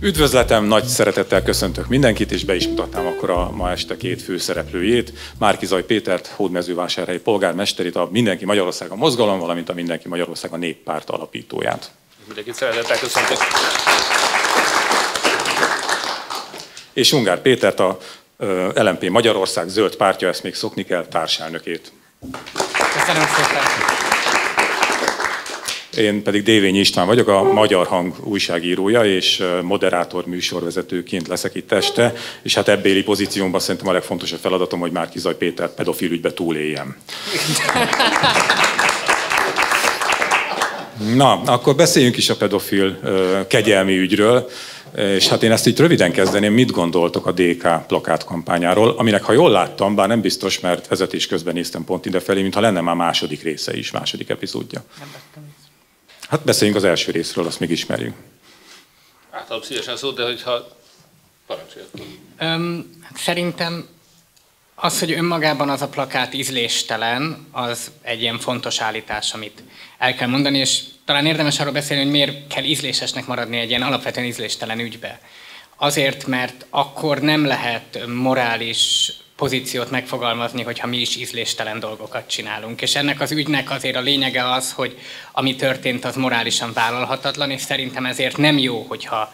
Üdvözletem, nagy szeretettel köszöntök mindenkit, és be is mutatnám akkor a ma este két főszereplőjét, Zaj Pétert, hódmezővásárhelyi polgármesterét, a Mindenki Magyarország a mozgalom, valamint a Mindenki Magyarország a néppárt alapítóját. Mindenkit szeretettel köszöntök. És Ungár Pétert, a LMP Magyarország zöld pártja, ezt még szokni kell, társelnökét. Köszönöm szépen. Én pedig Dévényi István vagyok, a Magyar Hang újságírója, és moderátor műsorvezetőként leszek itt este, és hát ebbéli pozíciómban szerintem a legfontosabb feladatom, hogy már Kizaj Péter pedofil ügybe túléljem. Na, akkor beszéljünk is a pedofil kegyelmi ügyről. És hát én ezt így röviden kezdeném, mit gondoltok a DK plakátkampányáról, aminek ha jól láttam, bár nem biztos, mert vezetés közben néztem pont idefelé, mintha lenne már második része is, második epizódja. Nem Hát beszéljünk az első részről, azt még ismerjük. Általában szívesen szó, de hogyha parancsolja. Szerintem az, hogy önmagában az a plakát ízléstelen, az egy ilyen fontos állítás, amit el kell mondani, és talán érdemes arról beszélni, hogy miért kell ízlésesnek maradni egy ilyen alapvetően ízléstelen ügybe. Azért, mert akkor nem lehet morális pozíciót megfogalmazni, hogyha mi is ízléstelen dolgokat csinálunk. És ennek az ügynek azért a lényege az, hogy ami történt, az morálisan vállalhatatlan, és szerintem ezért nem jó, hogyha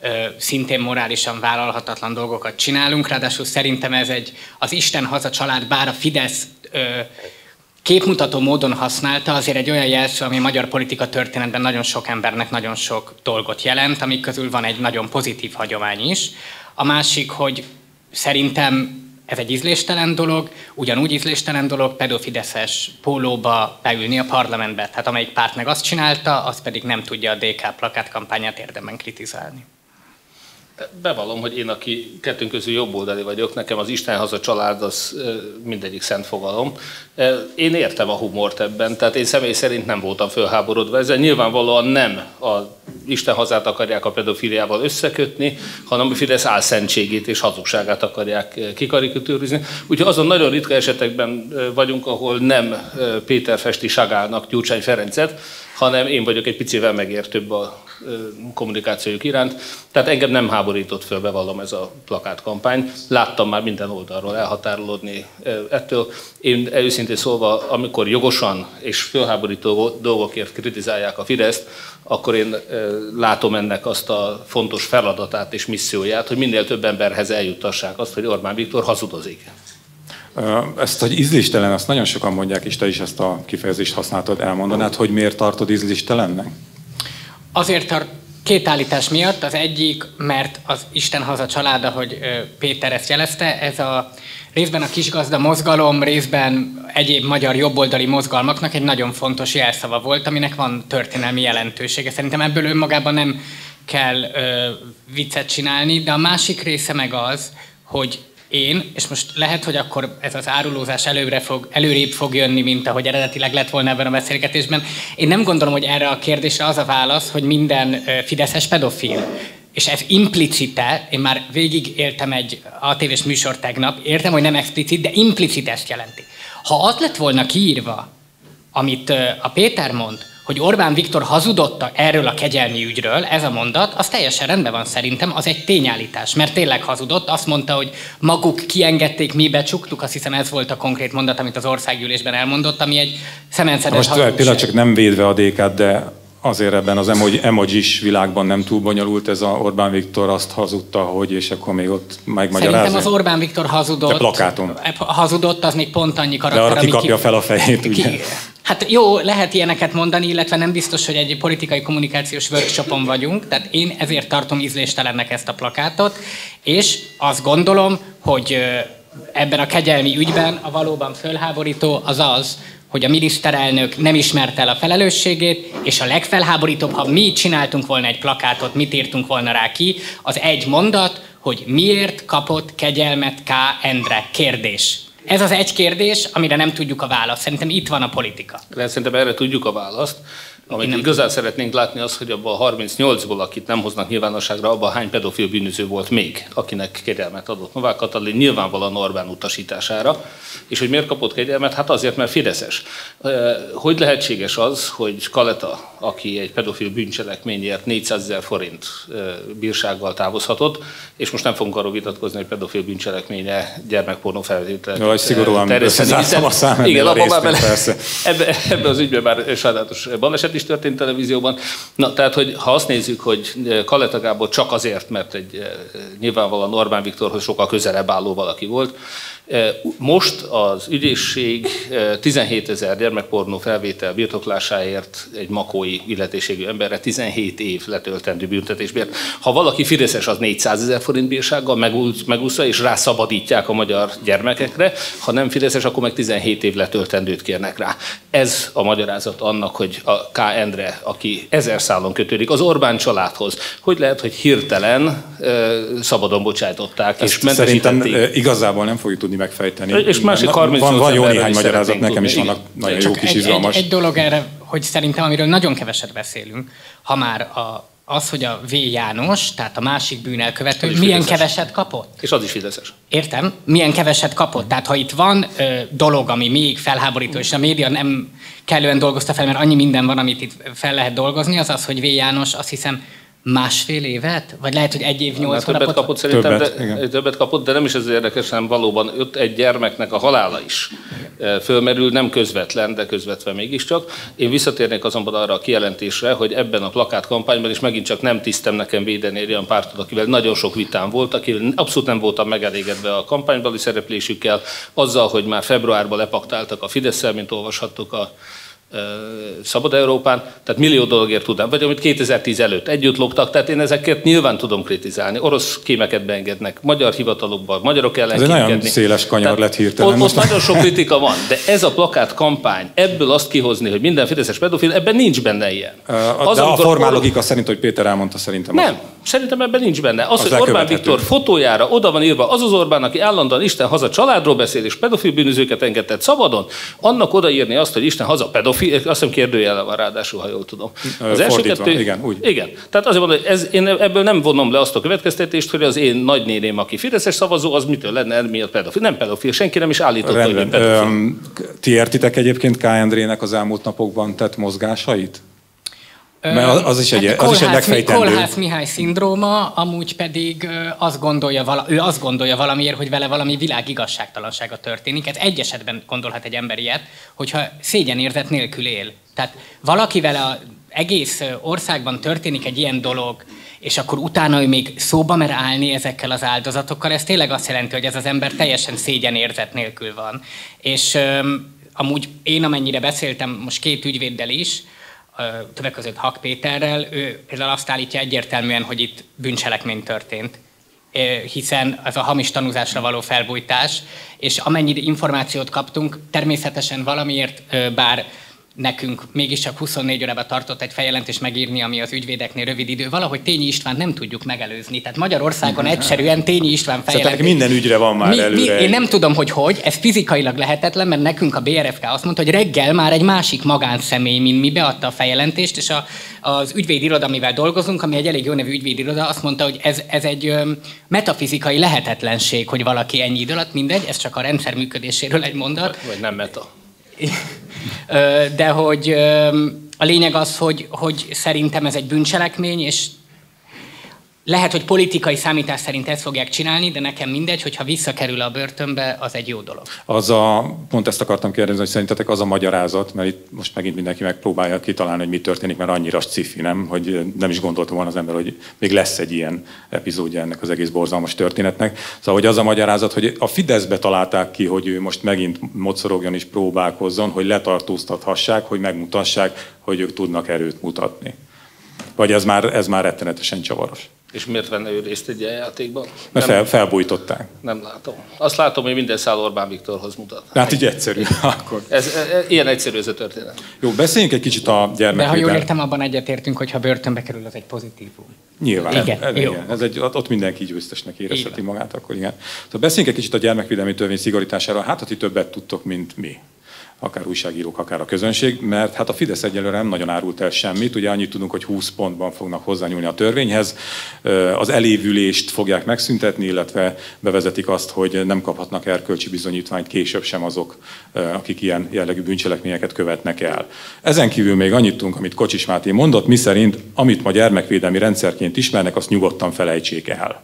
ö, szintén morálisan vállalhatatlan dolgokat csinálunk. Ráadásul szerintem ez egy az Isten haza család, bár a Fidesz ö, képmutató módon használta, azért egy olyan jelszó, ami magyar politika történetben nagyon sok embernek nagyon sok dolgot jelent, amik közül van egy nagyon pozitív hagyomány is. A másik, hogy szerintem ez egy ízléstelen dolog, ugyanúgy ízléstelen dolog pedofideszes pólóba beülni a parlamentbe. Tehát amelyik párt meg azt csinálta, az pedig nem tudja a DK plakátkampányát érdemben kritizálni. Bevallom, hogy én, aki kettőnk közül jobboldali vagyok, nekem az Isten haza család az mindegyik szent fogalom. Én értem a humort ebben, tehát én személy szerint nem voltam fölháborodva. Ezzel nyilvánvalóan nem a Isten hazát akarják a pedofiliával összekötni, hanem a Fidesz álszentségét és hazugságát akarják kikarikatúrizni. Úgyhogy azon nagyon ritka esetekben vagyunk, ahol nem Péter festi Sagálnak Gyurcsány Ferencet, hanem én vagyok egy picivel megértőbb a kommunikációjuk iránt. Tehát engem nem háborított föl, bevallom ez a plakátkampány. Láttam már minden oldalról elhatárolódni ettől. Én őszintén szólva, amikor jogosan és fölháborító dolgokért kritizálják a Fideszt, akkor én látom ennek azt a fontos feladatát és misszióját, hogy minél több emberhez eljuttassák azt, hogy Orbán Viktor hazudozik. Ezt, hogy ízléstelen, azt nagyon sokan mondják, és te is ezt a kifejezést használtad, elmondanád, hogy miért tartod ízléstelennek? Azért tart két állítás miatt. Az egyik, mert az Isten haza családa, hogy Péter ezt jelezte, ez a részben a kisgazda mozgalom, részben egyéb magyar jobboldali mozgalmaknak egy nagyon fontos jelszava volt, aminek van történelmi jelentősége. Szerintem ebből önmagában nem kell ö, viccet csinálni, de a másik része meg az, hogy én, és most lehet, hogy akkor ez az árulózás előre fog, előrébb fog jönni, mint ahogy eredetileg lett volna ebben a beszélgetésben. Én nem gondolom, hogy erre a kérdésre az a válasz, hogy minden fideszes pedofil. És ez implicite, én már végig éltem egy ATV-s műsor tegnap, értem, hogy nem explicit, de implicit ezt jelenti. Ha az lett volna kiírva, amit a Péter mond, hogy Orbán Viktor hazudotta erről a kegyelmi ügyről, ez a mondat, az teljesen rendben van szerintem, az egy tényállítás, mert tényleg hazudott, azt mondta, hogy maguk kiengedték, mi becsuktuk, azt hiszem ez volt a konkrét mondat, amit az országgyűlésben elmondott, ami egy szemenszedes Most hazugság. például csak nem védve a DK-t, de azért ebben az emoji, emojis világban nem túl bonyolult ez a Orbán Viktor azt hazudta, hogy és akkor még ott megmagyarázni. Szerintem az Orbán Viktor hazudott. De plakáton. Hazudott, az még pont annyi karakter, De arra kikapja ki, fel a fejét, ki, ugye? Hát jó, lehet ilyeneket mondani, illetve nem biztos, hogy egy politikai kommunikációs workshopon vagyunk, tehát én ezért tartom ízléstelennek ezt a plakátot, és azt gondolom, hogy ebben a kegyelmi ügyben a valóban fölháborító az az, hogy a miniszterelnök nem ismerte el a felelősségét, és a legfelháborítóbb, ha mi csináltunk volna egy plakátot, mit írtunk volna rá ki, az egy mondat, hogy miért kapott kegyelmet K. Endre? Kérdés. Ez az egy kérdés, amire nem tudjuk a választ. Szerintem itt van a politika. Lehet, szerintem erre tudjuk a választ. Amit nem igazán szeretnénk látni az, hogy abban a 38-ból, akit nem hoznak nyilvánosságra, abban hány pedofil bűnöző volt még, akinek kegyelmet adott Novák Katalin nyilvánvalóan Orbán utasítására. És hogy miért kapott kegyelmet? Hát azért, mert Fideszes. Hogy lehetséges az, hogy Kaleta, aki egy pedofil bűncselekményért 400 ezer forint bírsággal távozhatott, és most nem fogunk arról vitatkozni, hogy pedofil bűncselekménye gyermekpornó felvétel. Jó, szigorúan a szám, Igen, abban már bele, ebbe, ebbe az ügyben már sajnálatos baleset is történt televízióban. Na, tehát, hogy ha azt nézzük, hogy Kaleta Gábor csak azért, mert egy nyilvánvalóan Orbán Viktorhoz sokkal közelebb álló valaki volt, most az ügyészség 17 ezer gyermekpornó felvétel birtoklásáért egy makói illetésségű emberre 17 év letöltendő büntetésbért. Ha valaki fideszes, az 400 ezer forint bírsággal megúszva, és rászabadítják a magyar gyermekekre, ha nem fideszes, akkor meg 17 év letöltendőt kérnek rá. Ez a magyarázat annak, hogy a K. Endre, aki ezer szálon kötődik az Orbán családhoz, hogy lehet, hogy hirtelen szabadon bocsájtották, Ezt és mentesítették. Szerintem igazából nem fogjuk tudni tudni megfejteni. És másik 30 van, van jó néhány magyarázat, nekem is vannak nagyon jó kis izgalmas. Egy, egy, egy dolog erre, hogy szerintem, amiről nagyon keveset beszélünk, ha már a, az, hogy a V. János, tehát a másik bűnelkövető, milyen fideszes. keveset kapott? És az is fideszes. Értem, milyen keveset kapott. Tehát ha itt van ö, dolog, ami még felháborító, és a média nem kellően dolgozta fel, mert annyi minden van, amit itt fel lehet dolgozni, az az, hogy V. János azt hiszem másfél évet? Vagy lehet, hogy egy év, nyolc többet hónapot? kapott szerintem, többet, de, igen. többet kapott, de nem is ez érdekes, hanem valóban ott egy gyermeknek a halála is e, fölmerül, nem közvetlen, de közvetve mégiscsak. Én visszatérnék azonban arra a kijelentésre, hogy ebben a plakát kampányban is megint csak nem tisztem nekem védeni egy olyan pártot, akivel nagyon sok vitám volt, akivel abszolút nem voltam megelégedve a kampánybeli szereplésükkel, azzal, hogy már februárban lepaktáltak a fidesz mint olvashattuk a Szabad Európán, tehát millió dologért tudnám, vagy amit 2010 előtt együtt loptak, tehát én ezeket nyilván tudom kritizálni. Orosz kémeket beengednek, magyar hivatalokban, magyarok ellen Ez egy nagyon széles kanyar tehát lett hirtelen. Ott, most nagyon sok kritika van, de ez a plakát kampány, ebből azt kihozni, hogy minden fideszes pedofil, ebben nincs benne ilyen. Az, de a formál logika szerint, hogy Péter elmondta, szerintem. Nem, az... szerintem ebben nincs benne. Az, az hogy Orbán Viktor fotójára oda van írva, az az Orbán, aki állandóan Isten haza családról beszél, és pedofil bűnözőket engedett szabadon, annak odaírni azt, hogy Isten haza pedofil azt hiszem kérdőjele van ráadásul, ha jól tudom. Az első kettő, igen, úgy. Igen. Tehát azért mondom, hogy ez, én ebből nem vonom le azt a következtetést, hogy az én nagynéném, aki Fideszes szavazó, az mitől lenne miatt pedofil. Nem pedofil, senki nem is állította, Rendben. hogy pedofil. Öm, ti értitek egyébként K. Endrének az elmúlt napokban tett mozgásait? Mert az is egy, hát az is egy megfejtendő. Kolhász Mihály szindróma, amúgy pedig azt gondolja, vala, ő azt gondolja valamiért, hogy vele valami világ igazságtalansága történik. Ez egy esetben gondolhat egy ember ilyet, hogyha szégyenérzet nélkül él. Tehát valakivel a egész országban történik egy ilyen dolog, és akkor utána ő még szóba mer állni ezekkel az áldozatokkal, ez tényleg azt jelenti, hogy ez az ember teljesen szégyenérzet nélkül van. És öm, amúgy én amennyire beszéltem most két ügyvéddel is, többek között Hak Péterrel, ő például azt állítja egyértelműen, hogy itt bűncselekmény történt hiszen ez a hamis tanúzásra való felbújtás, és amennyi információt kaptunk, természetesen valamiért, bár nekünk mégiscsak 24 órába tartott egy feljelentést megírni, ami az ügyvédeknél rövid idő. Valahogy Tényi István nem tudjuk megelőzni. Tehát Magyarországon egyszerűen Tényi István feljelentés. minden ügyre van már mi, előre. Mi, én nem tudom, hogy hogy, ez fizikailag lehetetlen, mert nekünk a BRFK azt mondta, hogy reggel már egy másik magánszemély, mint mi beadta a feljelentést, és a, az ügyvédiroda, amivel dolgozunk, ami egy elég jó nevű ügyvédiroda, azt mondta, hogy ez, ez egy ö, metafizikai lehetetlenség, hogy valaki ennyi idő alatt, mindegy, ez csak a rendszer működéséről egy mondat. Vagy nem meta. De hogy a lényeg az, hogy, hogy szerintem ez egy bűncselekmény, és lehet, hogy politikai számítás szerint ezt fogják csinálni, de nekem mindegy, hogyha visszakerül a börtönbe, az egy jó dolog. Az a, pont ezt akartam kérdezni, hogy szerintetek az a magyarázat, mert itt most megint mindenki megpróbálja kitalálni, hogy mi történik, mert annyira cifi, nem? Hogy nem is gondolta volna az ember, hogy még lesz egy ilyen epizódja ennek az egész borzalmas történetnek. Szóval, hogy az a magyarázat, hogy a Fideszbe találták ki, hogy ő most megint mocorogjon és próbálkozzon, hogy letartóztathassák, hogy megmutassák, hogy ők tudnak erőt mutatni. Vagy ez már, ez már rettenetesen csavaros. És miért venne ő részt egy ilyen játékban? Mert fel, felbújtották. Nem látom. Azt látom, hogy minden szál Orbán Viktorhoz mutat. Hát így egyszerű. Akkor. Ez, ez, e, ilyen egyszerű ez a történet. Jó, beszéljünk egy kicsit a gyermekvédelmi. De ha jól értem, abban egyetértünk, hogy ha börtönbe kerül, az egy pozitívum. Nyilván. Igen. Ez, igen. Ez egy, ott mindenki győztesnek érezheti magát, akkor igen. Szóval beszéljünk egy kicsit a gyermekvédelmi törvény szigorításáról. Hát, ha ti többet tudtok, mint mi. Akár újságírók, akár a közönség, mert hát a Fidesz egyelőre nem nagyon árult el semmit, ugye annyit tudunk, hogy 20 pontban fognak hozzányúlni a törvényhez, az elévülést fogják megszüntetni, illetve bevezetik azt, hogy nem kaphatnak erkölcsi bizonyítványt később sem azok, akik ilyen jellegű bűncselekményeket követnek el. Ezen kívül még annyit tudunk, amit Kocsis Máté mondott, miszerint amit ma gyermekvédelmi rendszerként ismernek, azt nyugodtan felejtsék el.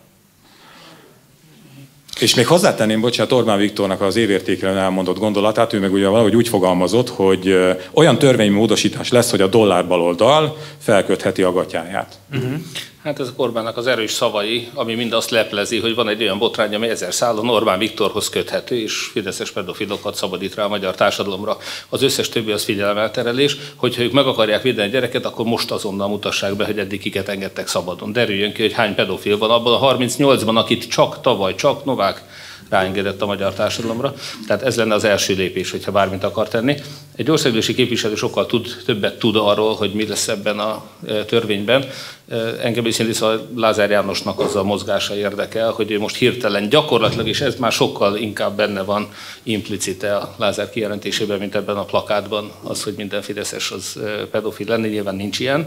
És még hozzátenném, bocsánat, Orbán Viktornak az évértékelen elmondott gondolatát, ő meg ugye valahogy úgy fogalmazott, hogy olyan törvénymódosítás lesz, hogy a dollár baloldal felkötheti a gatyáját. Uh-huh. Hát ez Orbánnak az erős szavai, ami mind azt leplezi, hogy van egy olyan botrány, ami ezer szálon Orbán Viktorhoz köthető, és fideszes pedofilokat szabadít rá a magyar társadalomra. Az összes többi az figyelemelterelés, hogyha ők meg akarják védeni a gyereket, akkor most azonnal mutassák be, hogy eddig kiket engedtek szabadon. Derüljön ki, hogy hány pedofil van abban a 38-ban, akit csak tavaly, csak Novák ráengedett a magyar társadalomra. Tehát ez lenne az első lépés, hogyha bármit akar tenni. Egy országgyűlési képviselő sokkal tud, többet tud arról, hogy mi lesz ebben a e, törvényben. E, engem is a Lázár Jánosnak az a mozgása érdekel, hogy ő most hirtelen gyakorlatilag, és ez már sokkal inkább benne van implicite a Lázár kijelentésében, mint ebben a plakátban, az, hogy minden fideszes az e, pedofil lenni, nyilván nincs ilyen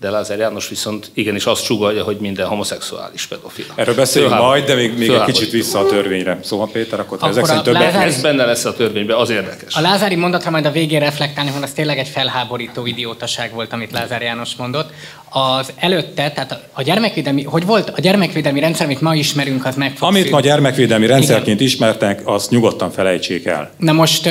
de Lázár János viszont igenis azt sugalja, hogy minden homoszexuális pedofil. Erről beszélünk Fölhábor, majd, de még, még egy kicsit vissza a törvényre. Szóval Péter, akkor, akkor ezek szerint többet Lázári... Ez benne lesz a törvényben, az érdekes. A Lázári mondatra majd a végén reflektálni, hogy az tényleg egy felháborító idiótaság volt, amit Lázár János mondott. Az előtte, tehát a gyermekvédelmi, hogy volt a gyermekvédelmi rendszer, amit ma ismerünk, az meg Amit ma gyermekvédelmi rendszerként Igen. ismertek, azt nyugodtan felejtsék el. Na most,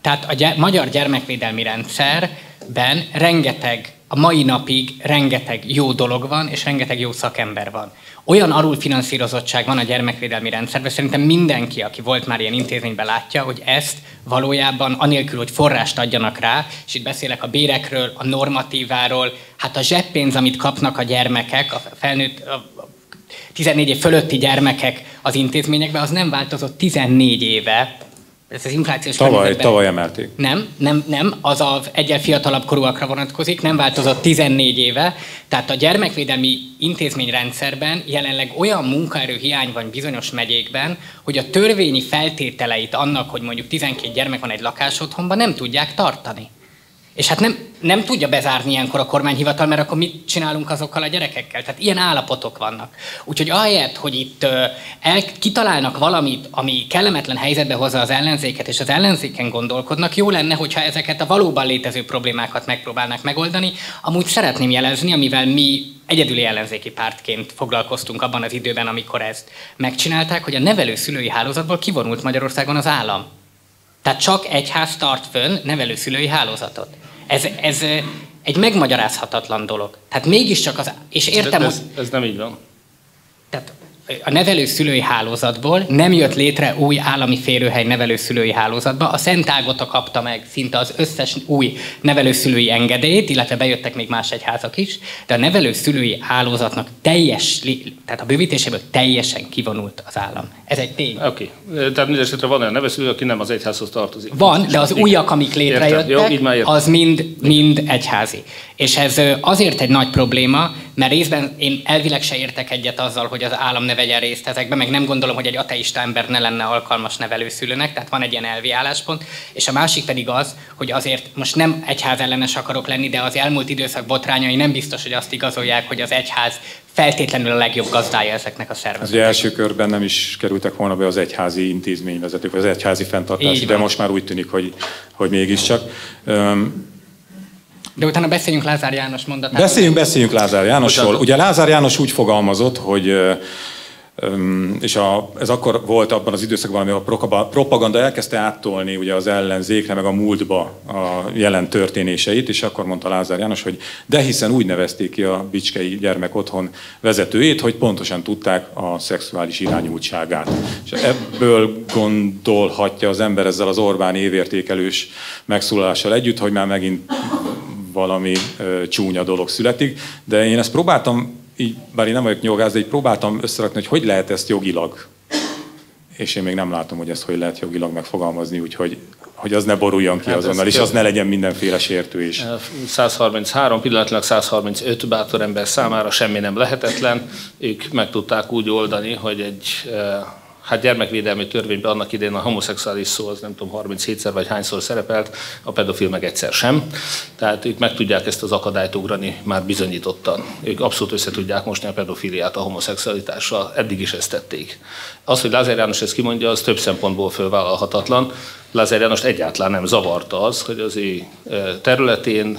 tehát a gyere, magyar gyermekvédelmi rendszerben rengeteg a mai napig rengeteg jó dolog van, és rengeteg jó szakember van. Olyan alulfinanszírozottság van a gyermekvédelmi rendszerben, szerintem mindenki, aki volt már ilyen intézményben látja, hogy ezt valójában anélkül, hogy forrást adjanak rá, és itt beszélek a bérekről, a normatíváról, hát a zseppénz, amit kapnak a gyermekek, a felnőtt, a 14 év fölötti gyermekek az intézményekben, az nem változott 14 éve, ez az inflációs tavaly, tavaly emelték. Nem, nem, nem, az az egyel fiatalabb korúakra vonatkozik, nem változott 14 éve, tehát a gyermekvédelmi intézményrendszerben jelenleg olyan munkaerő hiány van bizonyos megyékben, hogy a törvényi feltételeit annak, hogy mondjuk 12 gyermek van egy lakásotthonban, nem tudják tartani. És hát nem, nem tudja bezárni ilyenkor a kormányhivatal, mert akkor mit csinálunk azokkal a gyerekekkel? Tehát ilyen állapotok vannak. Úgyhogy ahelyett, hogy itt el, kitalálnak valamit, ami kellemetlen helyzetbe hozza az ellenzéket, és az ellenzéken gondolkodnak, jó lenne, hogyha ezeket a valóban létező problémákat megpróbálnak megoldani. Amúgy szeretném jelezni, amivel mi egyedüli ellenzéki pártként foglalkoztunk abban az időben, amikor ezt megcsinálták, hogy a nevelő-szülői hálózatból kivonult Magyarországon az állam. Tehát csak egyház tart fönn nevelőszülői hálózatot. Ez, ez egy megmagyarázhatatlan dolog. Tehát mégiscsak az... És értem, ez, ez nem így van. Tehát a nevelőszülői hálózatból nem jött létre új állami férőhely nevelőszülői hálózatba. A Szent Ágota kapta meg szinte az összes új nevelőszülői engedélyt, illetve bejöttek még más egyházak is, de a nevelőszülői hálózatnak teljes, tehát a bővítéséből teljesen kivonult az állam. Ez egy tény. Oké. Okay. Tehát mindesetre van olyan nevelőszülő, aki nem az egyházhoz tartozik. Van, de az újak, amik létrejöttek, Jó, így már az mind, mind egyházi. És ez azért egy nagy probléma, mert részben én elvileg se értek egyet azzal, hogy az állam ne vegyen részt ezekben, meg nem gondolom, hogy egy ateista ember ne lenne alkalmas nevelőszülőnek, tehát van egy ilyen elvi álláspont, és a másik pedig az, hogy azért most nem egyház ellenes akarok lenni, de az elmúlt időszak botrányai nem biztos, hogy azt igazolják, hogy az egyház feltétlenül a legjobb gazdája ezeknek a szervezeteknek. Az első körben nem is kerültek volna be az egyházi intézményvezetők, vagy az egyházi fenntartás, de most már úgy tűnik, hogy, hogy mégiscsak. De utána beszéljünk Lázár János mondatáról. Beszéljünk, beszéljünk Lázár Jánosról. Ugye Lázár János úgy fogalmazott, hogy és a, ez akkor volt abban az időszakban, amikor a propaganda elkezdte áttolni ugye az ellenzékre, meg a múltba a jelen történéseit, és akkor mondta Lázár János, hogy de hiszen úgy nevezték ki a Bicskei Gyermek Otthon vezetőjét, hogy pontosan tudták a szexuális irányultságát. És ebből gondolhatja az ember ezzel az Orbán évértékelős megszólalással együtt, hogy már megint valami ö, csúnya dolog születik, de én ezt próbáltam, így, bár én nem vagyok nyolgász, de így próbáltam összerakni, hogy hogy lehet ezt jogilag. És én még nem látom, hogy ezt hogy lehet jogilag megfogalmazni, úgyhogy hogy az ne boruljon ki hát azonnal, és az ne legyen mindenféle sértő is. 133, pillanatlag 135 bátor ember számára semmi nem lehetetlen. Ők meg tudták úgy oldani, hogy egy hát gyermekvédelmi törvényben annak idején a homoszexuális szó az nem tudom 37-szer vagy hányszor szerepelt, a pedofil meg egyszer sem. Tehát ők meg tudják ezt az akadályt ugrani már bizonyítottan. Ők abszolút össze tudják mosni a pedofiliát a homoszexualitással, eddig is ezt tették. Az, hogy Lázár János ezt kimondja, az több szempontból fölvállalhatatlan. Lázár János egyáltalán nem zavarta az, hogy az ő területén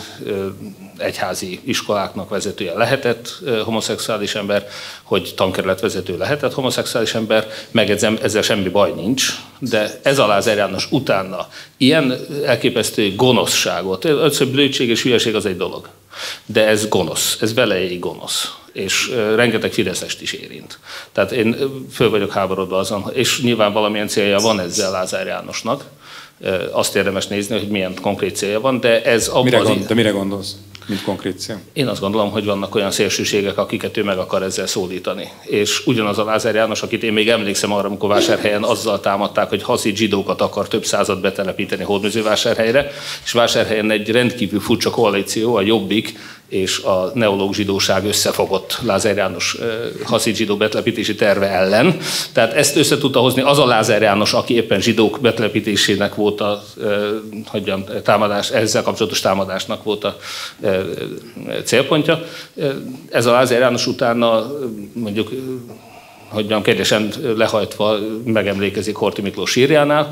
egyházi iskoláknak vezetője lehetett homoszexuális ember, hogy tankerület vezető lehetett homoszexuális ember, meg ezzel semmi baj nincs, de ez a Lázár János utána ilyen elképesztő gonoszságot, ötször blödség és hülyeség az egy dolog, de ez gonosz, ez velejéig gonosz és rengeteg Fideszest is érint. Tehát én föl vagyok háborodva azon, és nyilván valamilyen célja van ezzel Lázár Jánosnak, azt érdemes nézni, hogy milyen konkrét célja van, de ez abban mire, gond, de mire gondolsz? Mint konkrét cél? Én azt gondolom, hogy vannak olyan szélsőségek, akiket ő meg akar ezzel szólítani. És ugyanaz a Lázár János, akit én még emlékszem arra, amikor vásárhelyen azzal támadták, hogy haszi zsidókat akar több század betelepíteni hódműzővásárhelyre, és vásárhelyen egy rendkívül furcsa koalíció, a Jobbik, és a neológ zsidóság összefogott Lázár János haszid zsidó betlepítési terve ellen. Tehát ezt össze tudta hozni az a Lázár János, aki éppen zsidók betlepítésének volt a hogyan, támadás, ezzel kapcsolatos támadásnak volt a célpontja. Ez a Lázár János utána mondjuk hogy mondjam, kérdésen lehajtva megemlékezik Horti Miklós sírjánál,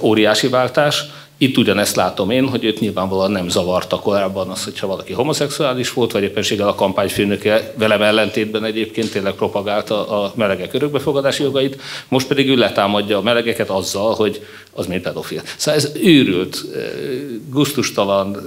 óriási váltás, itt ugyanezt látom én, hogy őt nyilvánvalóan nem zavarta korábban az, hogyha valaki homoszexuális volt, vagy éppenséggel a kampányfőnöke velem ellentétben egyébként tényleg propagálta a melegek örökbefogadási jogait, most pedig ő letámadja a melegeket azzal, hogy az még pedofil. Szóval ez őrült, eh, guztustalan, eh,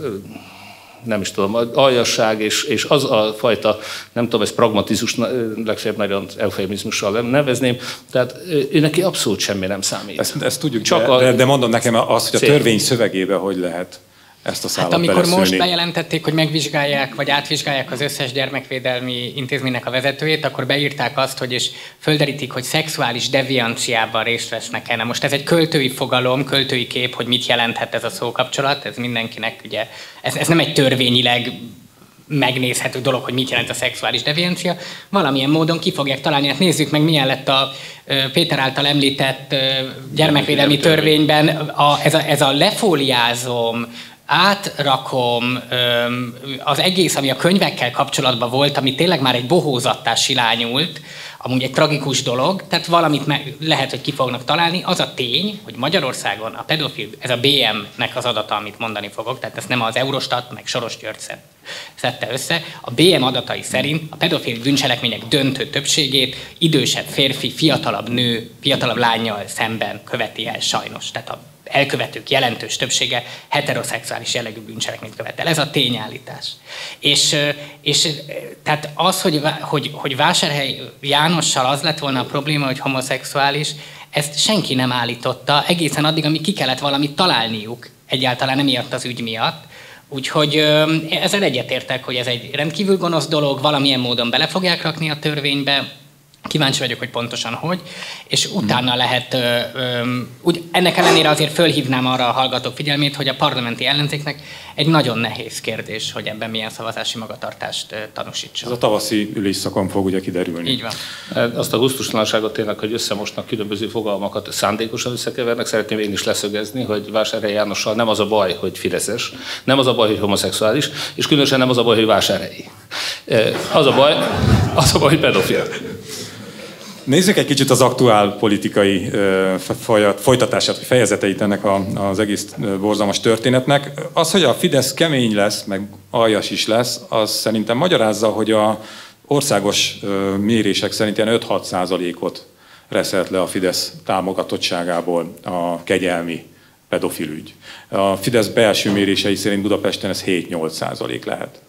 nem is tudom, aljasság, és, és az a fajta, nem tudom, ez pragmatizmus, legfeljebb nagyon eufemizmussal nevezném, tehát ő neki abszolút semmi nem számít. Ezt, ezt tudjuk, Csak de, a, de mondom nekem azt, hogy a törvény szövegébe hogy lehet ezt a szállat hát amikor beleszülni. most bejelentették, hogy megvizsgálják, vagy átvizsgálják az összes gyermekvédelmi intézménynek a vezetőjét, akkor beírták azt, hogy és földerítik, hogy szexuális devianciában részt vesznek el. Most ez egy költői fogalom, költői kép, hogy mit jelenthet ez a szókapcsolat, ez mindenkinek ugye, ez, ez nem egy törvényileg megnézhető dolog, hogy mit jelent a szexuális deviancia. Valamilyen módon ki fogják találni. Hát nézzük meg, milyen lett a Péter által említett gyermekvédelmi törvényben a, ez, a, ez a lefóliázom, átrakom az egész, ami a könyvekkel kapcsolatban volt, ami tényleg már egy bohózattá silányult, amúgy egy tragikus dolog, tehát valamit meg lehet, hogy ki fognak találni. Az a tény, hogy Magyarországon a pedofil, ez a BM-nek az adata, amit mondani fogok, tehát ez nem az Eurostat, meg Soros György szedte össze. A BM adatai szerint a pedofil bűncselekmények döntő többségét idősebb férfi, fiatalabb nő, fiatalabb lányjal szemben követi el sajnos. Tehát a elkövetők jelentős többsége heteroszexuális jellegű bűncselekményt követel. Ez a tényállítás. És, és tehát az, hogy, hogy, hogy Vásárhely Jánossal az lett volna a probléma, hogy homoszexuális, ezt senki nem állította egészen addig, amíg ki kellett valamit találniuk, egyáltalán nem miatt az ügy miatt. Úgyhogy ezzel egyetértek, hogy ez egy rendkívül gonosz dolog, valamilyen módon bele fogják rakni a törvénybe, Kíváncsi vagyok, hogy pontosan hogy, és utána lehet, ö, ö, úgy, ennek ellenére azért fölhívnám arra a hallgatók figyelmét, hogy a parlamenti ellenzéknek egy nagyon nehéz kérdés, hogy ebben milyen szavazási magatartást tanúsítson. Ez a tavaszi ülésszakon fog ugye kiderülni. Így van. Azt a gusztustalanságot tényleg, hogy összemosnak különböző fogalmakat, szándékosan összekevernek, szeretném én is leszögezni, hogy Vásárhely Jánossal nem az a baj, hogy fideszes, nem az a baj, hogy homoszexuális, és különösen nem az a baj, hogy vásárhelyi. Az a baj, az a baj, hogy pedofil. Nézzük egy kicsit az aktuál politikai folytatását, vagy fejezeteit ennek az egész borzalmas történetnek. Az, hogy a Fidesz kemény lesz, meg aljas is lesz, az szerintem magyarázza, hogy a országos mérések szerint ilyen 5-6 százalékot reszelt le a Fidesz támogatottságából a kegyelmi pedofilügy. A Fidesz belső mérései szerint Budapesten ez 7-8 százalék lehet.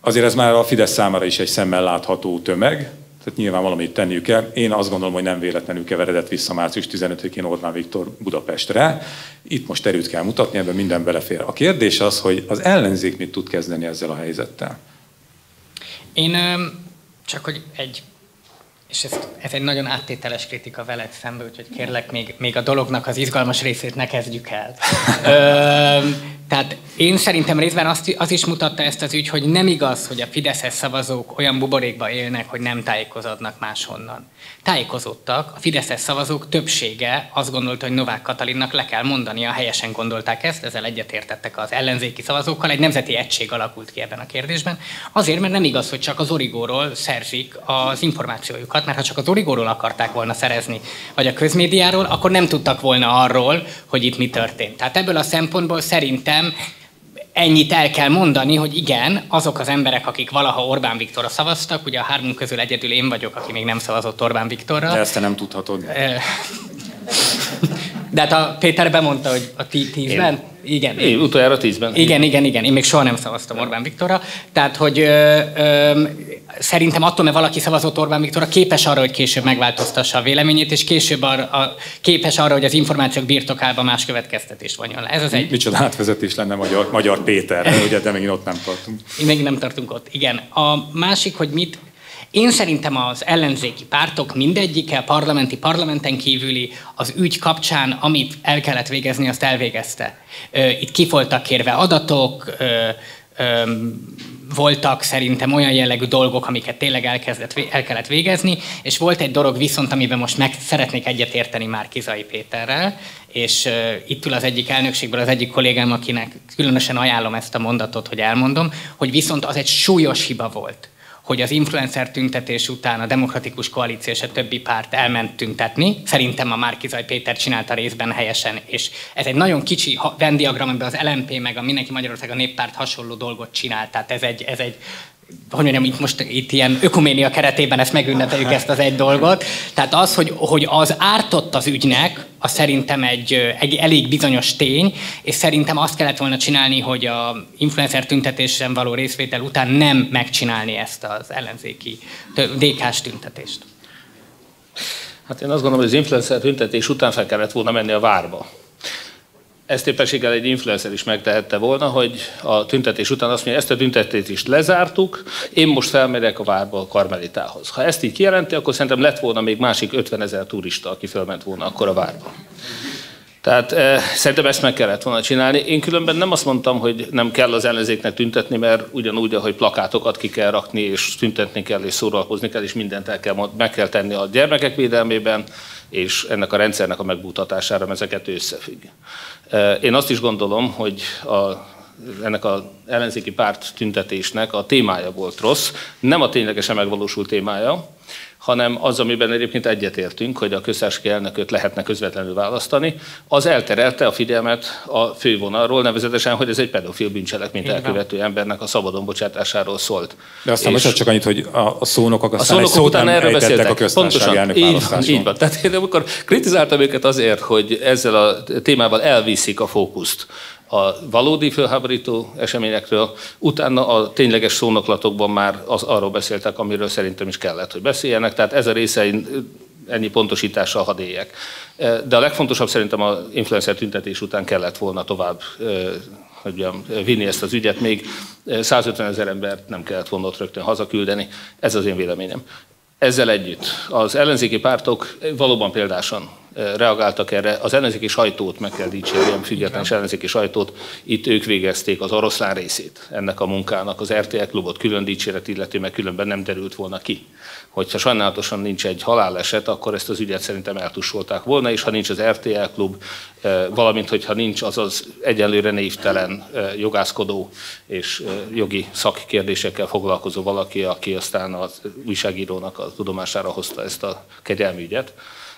Azért ez már a Fidesz számára is egy szemmel látható tömeg, tehát nyilván valamit tenniük kell. Én azt gondolom, hogy nem véletlenül keveredett vissza március 15-én Orbán Viktor Budapestre. Itt most erőt kell mutatni, ebben minden belefér. A kérdés az, hogy az ellenzék mit tud kezdeni ezzel a helyzettel? Én csak hogy egy és ez, ez egy nagyon áttételes kritika veled szembe, úgyhogy kérlek, még, még a dolognak az izgalmas részét ne kezdjük el. Ö, tehát Én szerintem részben azt, az is mutatta ezt az ügy, hogy nem igaz, hogy a Fideszes szavazók olyan buborékba élnek, hogy nem tájékozódnak máshonnan. Tájékozódtak, a Fideszes szavazók többsége azt gondolta, hogy Novák Katalinnak le kell mondania, helyesen gondolták ezt, ezzel egyetértettek az ellenzéki szavazókkal, egy nemzeti egység alakult ki ebben a kérdésben. Azért, mert nem igaz, hogy csak az origóról szerzik az információjukat, mert ha csak az origóról akarták volna szerezni, vagy a közmédiáról, akkor nem tudtak volna arról, hogy itt mi történt. Tehát ebből a szempontból szerintem ennyit el kell mondani, hogy igen, azok az emberek, akik valaha Orbán Viktorra szavaztak, ugye a három közül egyedül én vagyok, aki még nem szavazott Orbán Viktorra. De ezt te nem tudhatod. De hát a Péter bemondta, hogy a tízben? Igen. Én utoljára tízben. Igen, igen, igen. Én még soha nem szavaztam Orbán Viktorra. Tehát, hogy ö, ö, szerintem attól, mert valaki szavazott Orbán Viktorra, képes arra, hogy később megváltoztassa a véleményét, és később arra, a, képes arra, hogy az információk birtokában más következtetést vonjon le. Ez az egy. Micsoda átvezetés lenne Magyar, Magyar Péter, ugye, de még ott nem tartunk. Még nem tartunk ott, igen. A másik, hogy mit én szerintem az ellenzéki pártok mindegyike, parlamenti, parlamenten kívüli az ügy kapcsán, amit el kellett végezni, azt elvégezte. Itt ki voltak kérve adatok, voltak szerintem olyan jellegű dolgok, amiket tényleg elkezdett, el kellett végezni, és volt egy dolog viszont, amiben most meg szeretnék egyetérteni már Kizai Péterrel, és itt ül az egyik elnökségből az egyik kollégám, akinek különösen ajánlom ezt a mondatot, hogy elmondom, hogy viszont az egy súlyos hiba volt hogy az influencer tüntetés után a Demokratikus Koalíció és a többi párt elment tüntetni. Szerintem a Márkizaj Péter csinálta részben helyesen, és ez egy nagyon kicsi Venn diagram, amiben az LMP meg a Mindenki Magyarország a néppárt hasonló dolgot csinált. Tehát ez egy, ez egy hogy mondjam, itt most itt ilyen ökuménia keretében ezt megünnepeljük ezt az egy dolgot. Tehát az, hogy, hogy az ártott az ügynek, az szerintem egy, egy elég bizonyos tény, és szerintem azt kellett volna csinálni, hogy a influencer tüntetésen való részvétel után nem megcsinálni ezt az ellenzéki DK-s tüntetést. Hát én azt gondolom, hogy az influencer tüntetés után fel kellett volna menni a várba ezt éppenséggel egy influencer is megtehette volna, hogy a tüntetés után azt mondja, ezt a tüntetést lezártuk, én most felmegyek a várba a Karmelitához. Ha ezt így kijelenti, akkor szerintem lett volna még másik 50 ezer turista, aki felment volna akkor a várba. Tehát eh, szerintem ezt meg kellett volna csinálni. Én különben nem azt mondtam, hogy nem kell az ellenzéknek tüntetni, mert ugyanúgy, ahogy plakátokat ki kell rakni, és tüntetni kell, és szórakozni kell, és mindent el kell, meg kell tenni a gyermekek védelmében, és ennek a rendszernek a megbútatására, mert ezeket összefügg. Eh, én azt is gondolom, hogy a ennek az ellenzéki párt tüntetésnek a témája volt rossz, nem a ténylegesen megvalósult témája, hanem az, amiben egyébként egyetértünk, hogy a köztársasági elnököt lehetne közvetlenül választani, az elterelte a figyelmet a fővonalról, nevezetesen, hogy ez egy pedofil bűncselekményt elkövető embernek a szabadon bocsátásáról szólt. De aztán most csak annyit, hogy a, szónokok aztán a szónokok egy szót után nem erről beszéltek. a köztársasági elnök így van, így van. Tehát én amikor kritizáltam őket azért, hogy ezzel a témával elviszik a fókuszt a valódi fölháborító eseményekről, utána a tényleges szónoklatokban már az, arról beszéltek, amiről szerintem is kellett, hogy beszéljenek, tehát ez a része ennyi pontosítással hadd éljek. De a legfontosabb szerintem a influencer tüntetés után kellett volna tovább hogy vinni ezt az ügyet, még 150 ezer embert nem kellett volna ott rögtön hazaküldeni. Ez az én véleményem. Ezzel együtt az ellenzéki pártok valóban példásan reagáltak erre. Az ellenzéki sajtót meg kell dicsérni, független ellenzéki sajtót. Itt ők végezték az oroszlán részét ennek a munkának. Az RTL klubot külön dicséret illető, mert különben nem derült volna ki. Hogyha sajnálatosan nincs egy haláleset, akkor ezt az ügyet szerintem eltussolták volna, és ha nincs az RTL klub, valamint hogyha nincs az az egyenlőre névtelen jogászkodó és jogi szakkérdésekkel foglalkozó valaki, aki aztán az újságírónak a tudomására hozta ezt a kegyelmi ügyet,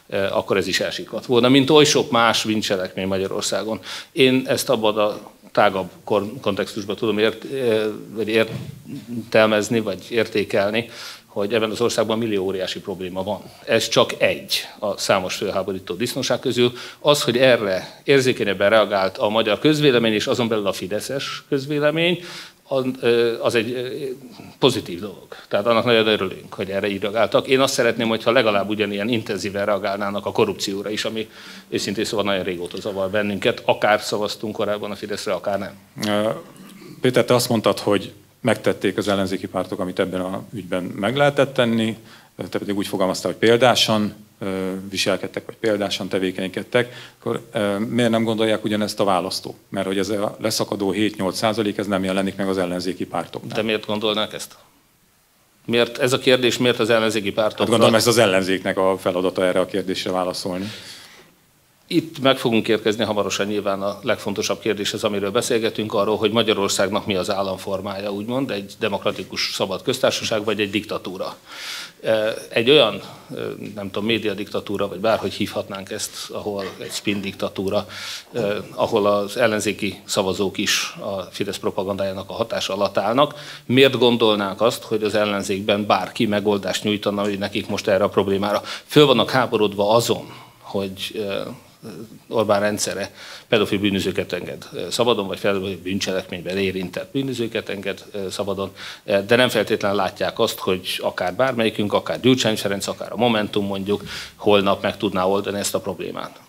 Eh, akkor ez is elsikott volna, mint oly sok más bűncselekmény Magyarországon. Én ezt abban a tágabb kontextusban tudom ért, eh, vagy értelmezni, vagy értékelni, hogy ebben az országban millió óriási probléma van. Ez csak egy a számos fölháborító disznóság közül. Az, hogy erre érzékenyebben reagált a magyar közvélemény, és azon belül a Fideszes közvélemény, az egy pozitív dolog. Tehát annak nagyon örülünk, hogy erre így reagáltak. Én azt szeretném, hogyha legalább ugyanilyen intenzíven reagálnának a korrupcióra is, ami őszintén szóval nagyon régóta zavar bennünket. Akár szavaztunk korábban a Fideszre, akár nem. Péter, te azt mondtad, hogy megtették az ellenzéki pártok, amit ebben a ügyben meg lehetett tenni, te pedig úgy fogalmaztál, hogy példásan, viselkedtek, vagy példásan tevékenykedtek, akkor miért nem gondolják ugyanezt a választó? Mert hogy ez a leszakadó 7-8 százalék, ez nem jelenik meg az ellenzéki pártoknál. De miért gondolnák ezt? Miért ez a kérdés, miért az ellenzéki pártok? Hát gondolom ez az ellenzéknek a feladata erre a kérdésre válaszolni. Itt meg fogunk érkezni hamarosan nyilván a legfontosabb kérdéshez, amiről beszélgetünk, arról, hogy Magyarországnak mi az államformája, úgymond, egy demokratikus szabad köztársaság, vagy egy diktatúra. E, egy olyan, e, nem tudom, média diktatúra, vagy bárhogy hívhatnánk ezt, ahol egy spin diktatúra, e, ahol az ellenzéki szavazók is a Fidesz propagandájának a hatása alatt állnak. Miért gondolnák azt, hogy az ellenzékben bárki megoldást nyújtana, hogy nekik most erre a problémára? Föl vannak háborodva azon, hogy Orbán rendszere pedofil bűnözőket enged szabadon, vagy fel, bűncselekményben érintett bűnözőket enged szabadon, de nem feltétlenül látják azt, hogy akár bármelyikünk, akár Gyurcsány Ferenc, akár a Momentum mondjuk holnap meg tudná oldani ezt a problémát.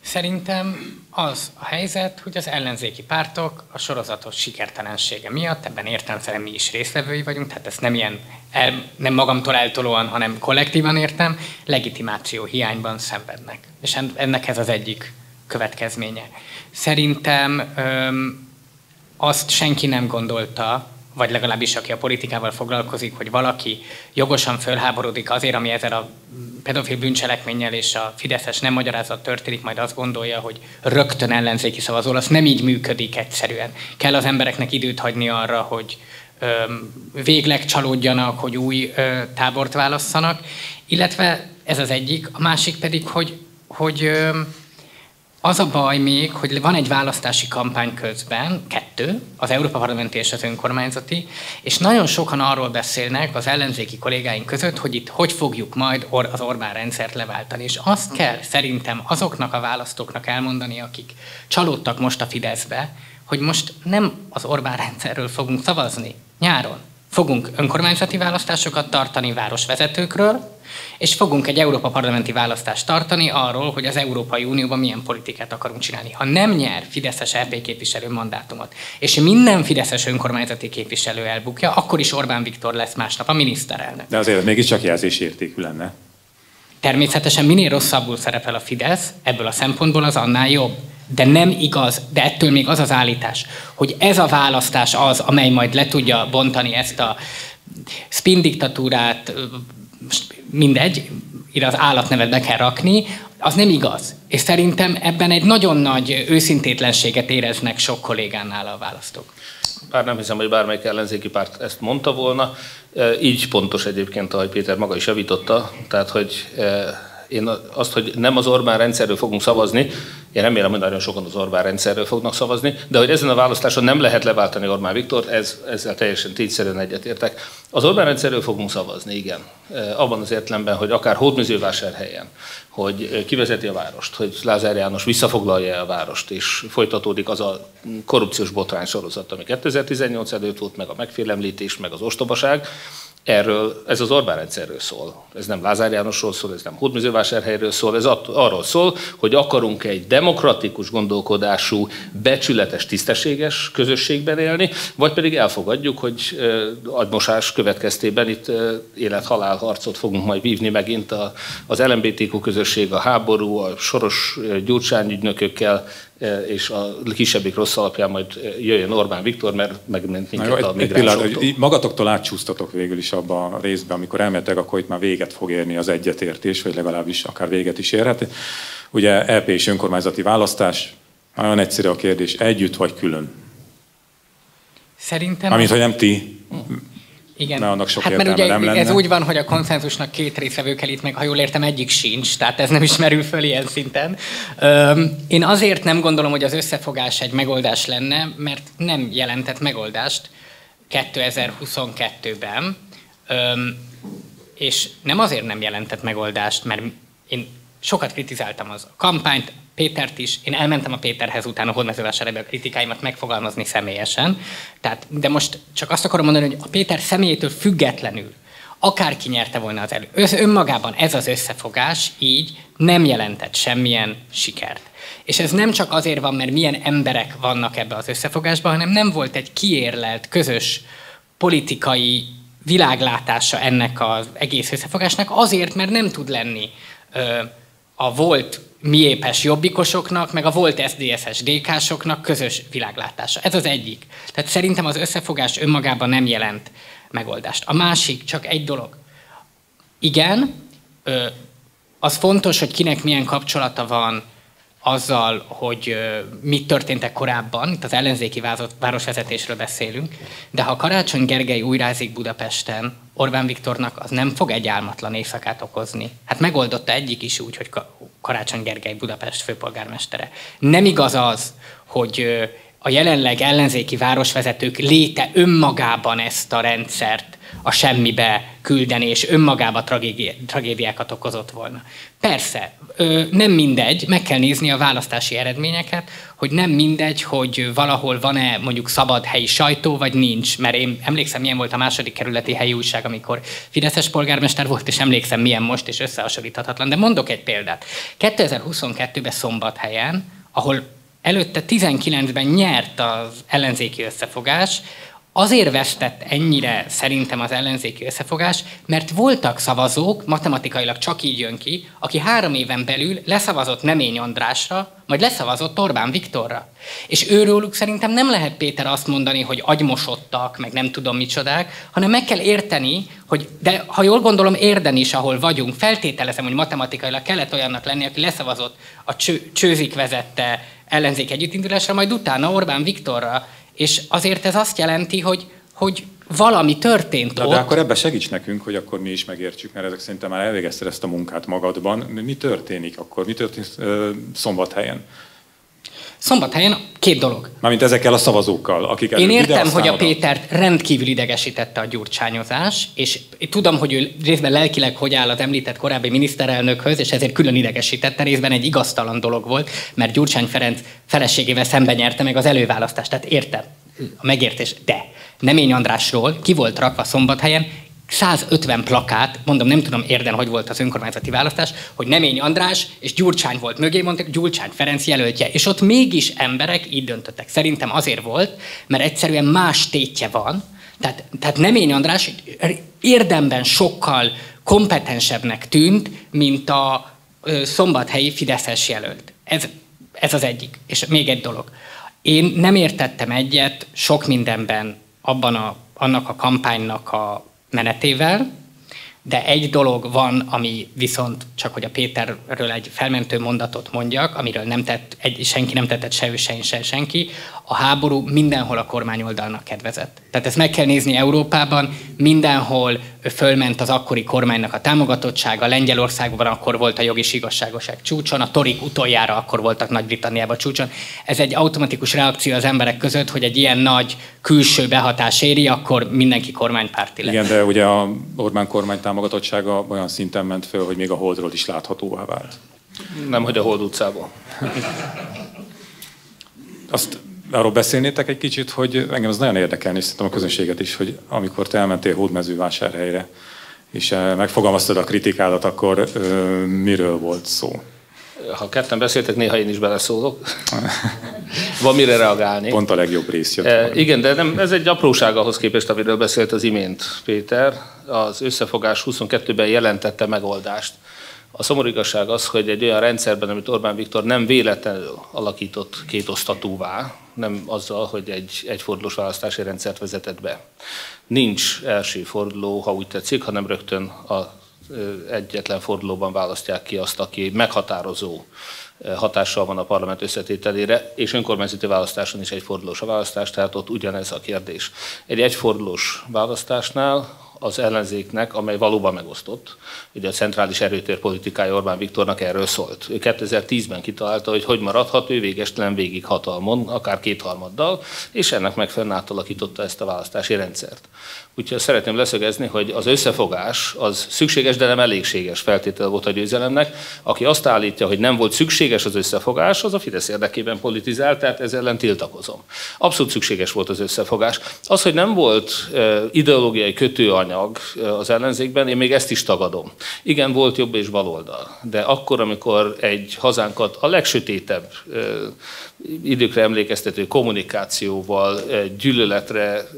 Szerintem az a helyzet, hogy az ellenzéki pártok a sorozatos sikertelensége miatt, ebben értelmszerűen mi is résztvevői vagyunk, tehát ezt nem ilyen, el, nem magamtól eltolóan, hanem kollektívan értem, legitimáció hiányban szenvednek. És ennek ez az egyik következménye. Szerintem öm, azt senki nem gondolta, vagy legalábbis aki a politikával foglalkozik, hogy valaki jogosan fölháborodik azért, ami ezzel a pedofil bűncselekménnyel és a Fideszes nem magyarázat történik, majd azt gondolja, hogy rögtön ellenzéki szavazó lesz. Nem így működik egyszerűen. Kell az embereknek időt hagyni arra, hogy végleg csalódjanak, hogy új tábort válasszanak, illetve ez az egyik, a másik pedig, hogy, hogy az a baj még, hogy van egy választási kampány közben, kettő, az Európa Parlamenti és az önkormányzati, és nagyon sokan arról beszélnek az ellenzéki kollégáink között, hogy itt hogy fogjuk majd az Orbán rendszert leváltani. És azt kell szerintem azoknak a választóknak elmondani, akik csalódtak most a Fideszbe, hogy most nem az Orbán rendszerről fogunk szavazni nyáron. Fogunk önkormányzati választásokat tartani városvezetőkről, és fogunk egy Európa parlamenti választást tartani arról, hogy az Európai Unióban milyen politikát akarunk csinálni. Ha nem nyer Fideszes RP képviselő mandátumot, és minden Fideszes önkormányzati képviselő elbukja, akkor is Orbán Viktor lesz másnap a miniszterelnök. De azért mégiscsak jelzésértékű lenne. Természetesen minél rosszabbul szerepel a Fidesz, ebből a szempontból az annál jobb. De nem igaz, de ettől még az az állítás, hogy ez a választás az, amely majd le tudja bontani ezt a spin diktatúrát, mindegy, ide az állatnevet be kell rakni, az nem igaz. És szerintem ebben egy nagyon nagy őszintétlenséget éreznek sok kollégánál a választók. Bár nem hiszem, hogy bármelyik ellenzéki párt ezt mondta volna. Így pontos egyébként, ahogy Péter maga is javította. Tehát, hogy én azt, hogy nem az Orbán rendszerről fogunk szavazni, én remélem, hogy nagyon sokan az Orbán rendszerről fognak szavazni, de hogy ezen a választáson nem lehet leváltani Orbán Viktor, ez, ezzel teljesen tényszerűen egyetértek. Az Orbán rendszerről fogunk szavazni, igen. E, abban az értelemben, hogy akár Hódműzővásárhelyen, hogy kivezeti a várost, hogy Lázár János visszafoglalja a várost, és folytatódik az a korrupciós botrány sorozat, ami 2018 előtt volt, meg a megfélemlítés, meg az ostobaság, Erről, ez az Orbán rendszerről szól. Ez nem Lázár Jánosról szól, ez nem Hódműzővásárhelyről szól, ez arról szól, hogy akarunk egy demokratikus gondolkodású, becsületes, tisztességes közösségben élni, vagy pedig elfogadjuk, hogy agymosás következtében itt élet-halál harcot fogunk majd vívni megint az LMBTQ közösség, a háború, a soros gyurcsányügynökökkel, és a kisebbik rossz alapján majd jöjjön Orbán Viktor, mert megment minket a migránsoktól. magatoktól átcsúsztatok végül is abba a részbe, amikor elmetek, akkor itt már véget fog érni az egyetértés, vagy legalábbis akár véget is érhet. Ugye LP és önkormányzati választás, nagyon egyszerű a kérdés, együtt vagy külön? Szerintem... Amint, hogy nem ti, igen. Mert annak sok hát mert ugye nem lenne. ez úgy van, hogy a konszenzusnak két részevő kell itt, meg ha jól értem, egyik sincs, tehát ez nem is merül föl ilyen szinten. Én azért nem gondolom, hogy az összefogás egy megoldás lenne, mert nem jelentett megoldást 2022-ben, és nem azért nem jelentett megoldást, mert én sokat kritizáltam az kampányt, Pétert is, én elmentem a Péterhez utána a hódmezővásárhelybe a kritikáimat megfogalmazni személyesen. Tehát, de most csak azt akarom mondani, hogy a Péter személyétől függetlenül akárki nyerte volna az elő. Össz, önmagában ez az összefogás így nem jelentett semmilyen sikert. És ez nem csak azért van, mert milyen emberek vannak ebbe az összefogásban, hanem nem volt egy kiérlelt, közös politikai világlátása ennek az egész összefogásnak, azért, mert nem tud lenni a volt miépes jobbikosoknak, meg a volt SZDSZ-es DK-soknak közös világlátása. Ez az egyik. Tehát szerintem az összefogás önmagában nem jelent megoldást. A másik csak egy dolog. Igen, az fontos, hogy kinek milyen kapcsolata van azzal, hogy mit történtek korábban, itt az ellenzéki városvezetésről beszélünk, de ha Karácsony Gergely újrázik Budapesten, Orbán Viktornak az nem fog egy álmatlan éjszakát okozni. Hát megoldotta egyik is úgy, hogy Karácsony Gergely Budapest főpolgármestere. Nem igaz az, hogy a jelenleg ellenzéki városvezetők léte önmagában ezt a rendszert a semmibe küldeni, és önmagába tragédiákat okozott volna. Persze, nem mindegy, meg kell nézni a választási eredményeket, hogy nem mindegy, hogy valahol van-e mondjuk szabad helyi sajtó, vagy nincs, mert én emlékszem, milyen volt a második kerületi helyi újság, amikor Fideszes polgármester volt, és emlékszem, milyen most, és összehasonlíthatatlan. De mondok egy példát. 2022-ben Szombathelyen, ahol előtte 19-ben nyert az ellenzéki összefogás, azért vesztett ennyire szerintem az ellenzéki összefogás, mert voltak szavazók, matematikailag csak így jön ki, aki három éven belül leszavazott Nemény Andrásra, majd leszavazott Orbán Viktorra. És őróluk szerintem nem lehet Péter azt mondani, hogy agymosodtak, meg nem tudom micsodák, hanem meg kell érteni, hogy, de ha jól gondolom, érden is, ahol vagyunk, feltételezem, hogy matematikailag kellett olyannak lenni, aki leszavazott a cső, csőzik vezette ellenzék együttindulásra, majd utána Orbán Viktorra és azért ez azt jelenti, hogy, hogy valami történt de, ott. De akkor ebbe segíts nekünk, hogy akkor mi is megértsük, mert ezek szerintem már elvégezted ezt a munkát magadban. Mi történik akkor? Mi történik uh, szombathelyen? Szombathelyen két dolog. Mármint ezekkel a szavazókkal, akik Én értem, hogy a Pétert rendkívül idegesítette a gyurcsányozás, és tudom, hogy ő részben lelkileg hogy áll az említett korábbi miniszterelnökhöz, és ezért külön idegesítette, részben egy igaztalan dolog volt, mert Gyurcsány Ferenc feleségével szemben nyerte meg az előválasztást. Tehát értem a megértés, de Nemény Andrásról ki volt rakva szombathelyen 150 plakát, mondom, nem tudom érden, hogy volt az önkormányzati választás, hogy Nemény András és Gyurcsány volt mögé, mondták, Gyurcsány Ferenc jelöltje. És ott mégis emberek így döntöttek. Szerintem azért volt, mert egyszerűen más tétje van. Tehát, tehát Nemény András érdemben sokkal kompetensebbnek tűnt, mint a szombathelyi Fideszes jelölt. Ez, ez az egyik. És még egy dolog. Én nem értettem egyet sok mindenben abban a, annak a kampánynak a menetével, de egy dolog van, ami viszont csak, hogy a Péterről egy felmentő mondatot mondjak, amiről nem tett, egy, senki nem tetett se ő, se, se senki, a háború mindenhol a kormányoldalnak kedvezett. Tehát ezt meg kell nézni Európában, mindenhol fölment az akkori kormánynak a támogatottsága, Lengyelországban akkor volt a jogi igazságoság csúcson, a torik utoljára akkor voltak Nagy-Britanniában csúcson. Ez egy automatikus reakció az emberek között, hogy egy ilyen nagy külső behatás éri, akkor mindenki kormánypárti lesz. Igen, de ugye a Orbán kormány támogatottsága olyan szinten ment föl, hogy még a Holdról is láthatóvá vált. Nem, hogy a Hold utcából. Azt arról beszélnétek egy kicsit, hogy engem az nagyon érdekelni, és szerintem a közönséget is, hogy amikor te elmentél hódmezővásárhelyre, és eh, megfogalmaztad a kritikádat, akkor ö, miről volt szó? Ha ketten beszéltek, néha én is beleszólok. Van mire reagálni. Pont a legjobb rész jött. E, igen, de nem, ez egy apróság ahhoz képest, amiről beszélt az imént Péter. Az összefogás 22-ben jelentette megoldást. A szomorú igazság az, hogy egy olyan rendszerben, amit Orbán Viktor nem véletlenül alakított kétosztatúvá, nem azzal, hogy egy egyfordulós választási rendszert vezetett be. Nincs első forduló, ha úgy tetszik, hanem rögtön a egyetlen fordulóban választják ki azt, aki meghatározó hatással van a parlament összetételére, és önkormányzati választáson is egyfordulós a választás, tehát ott ugyanez a kérdés. Egy egyfordulós választásnál az ellenzéknek, amely valóban megosztott. Ugye a centrális erőtér politikája Orbán Viktornak erről szólt. Ő 2010-ben kitalálta, hogy hogy maradhat ő végestelen végig hatalmon, akár kétharmaddal, és ennek megfelelően átalakította ezt a választási rendszert. Úgyhogy szeretném leszögezni, hogy az összefogás az szükséges, de nem elégséges feltétel volt a győzelemnek. Aki azt állítja, hogy nem volt szükséges az összefogás, az a Fidesz érdekében politizál, tehát ezzel ellen tiltakozom. Abszolút szükséges volt az összefogás. Az, hogy nem volt ideológiai kötőanyag, anyag az ellenzékben, én még ezt is tagadom. Igen, volt jobb és baloldal, de akkor, amikor egy hazánkat a legsötétebb időkre emlékeztető kommunikációval, gyűlöletre,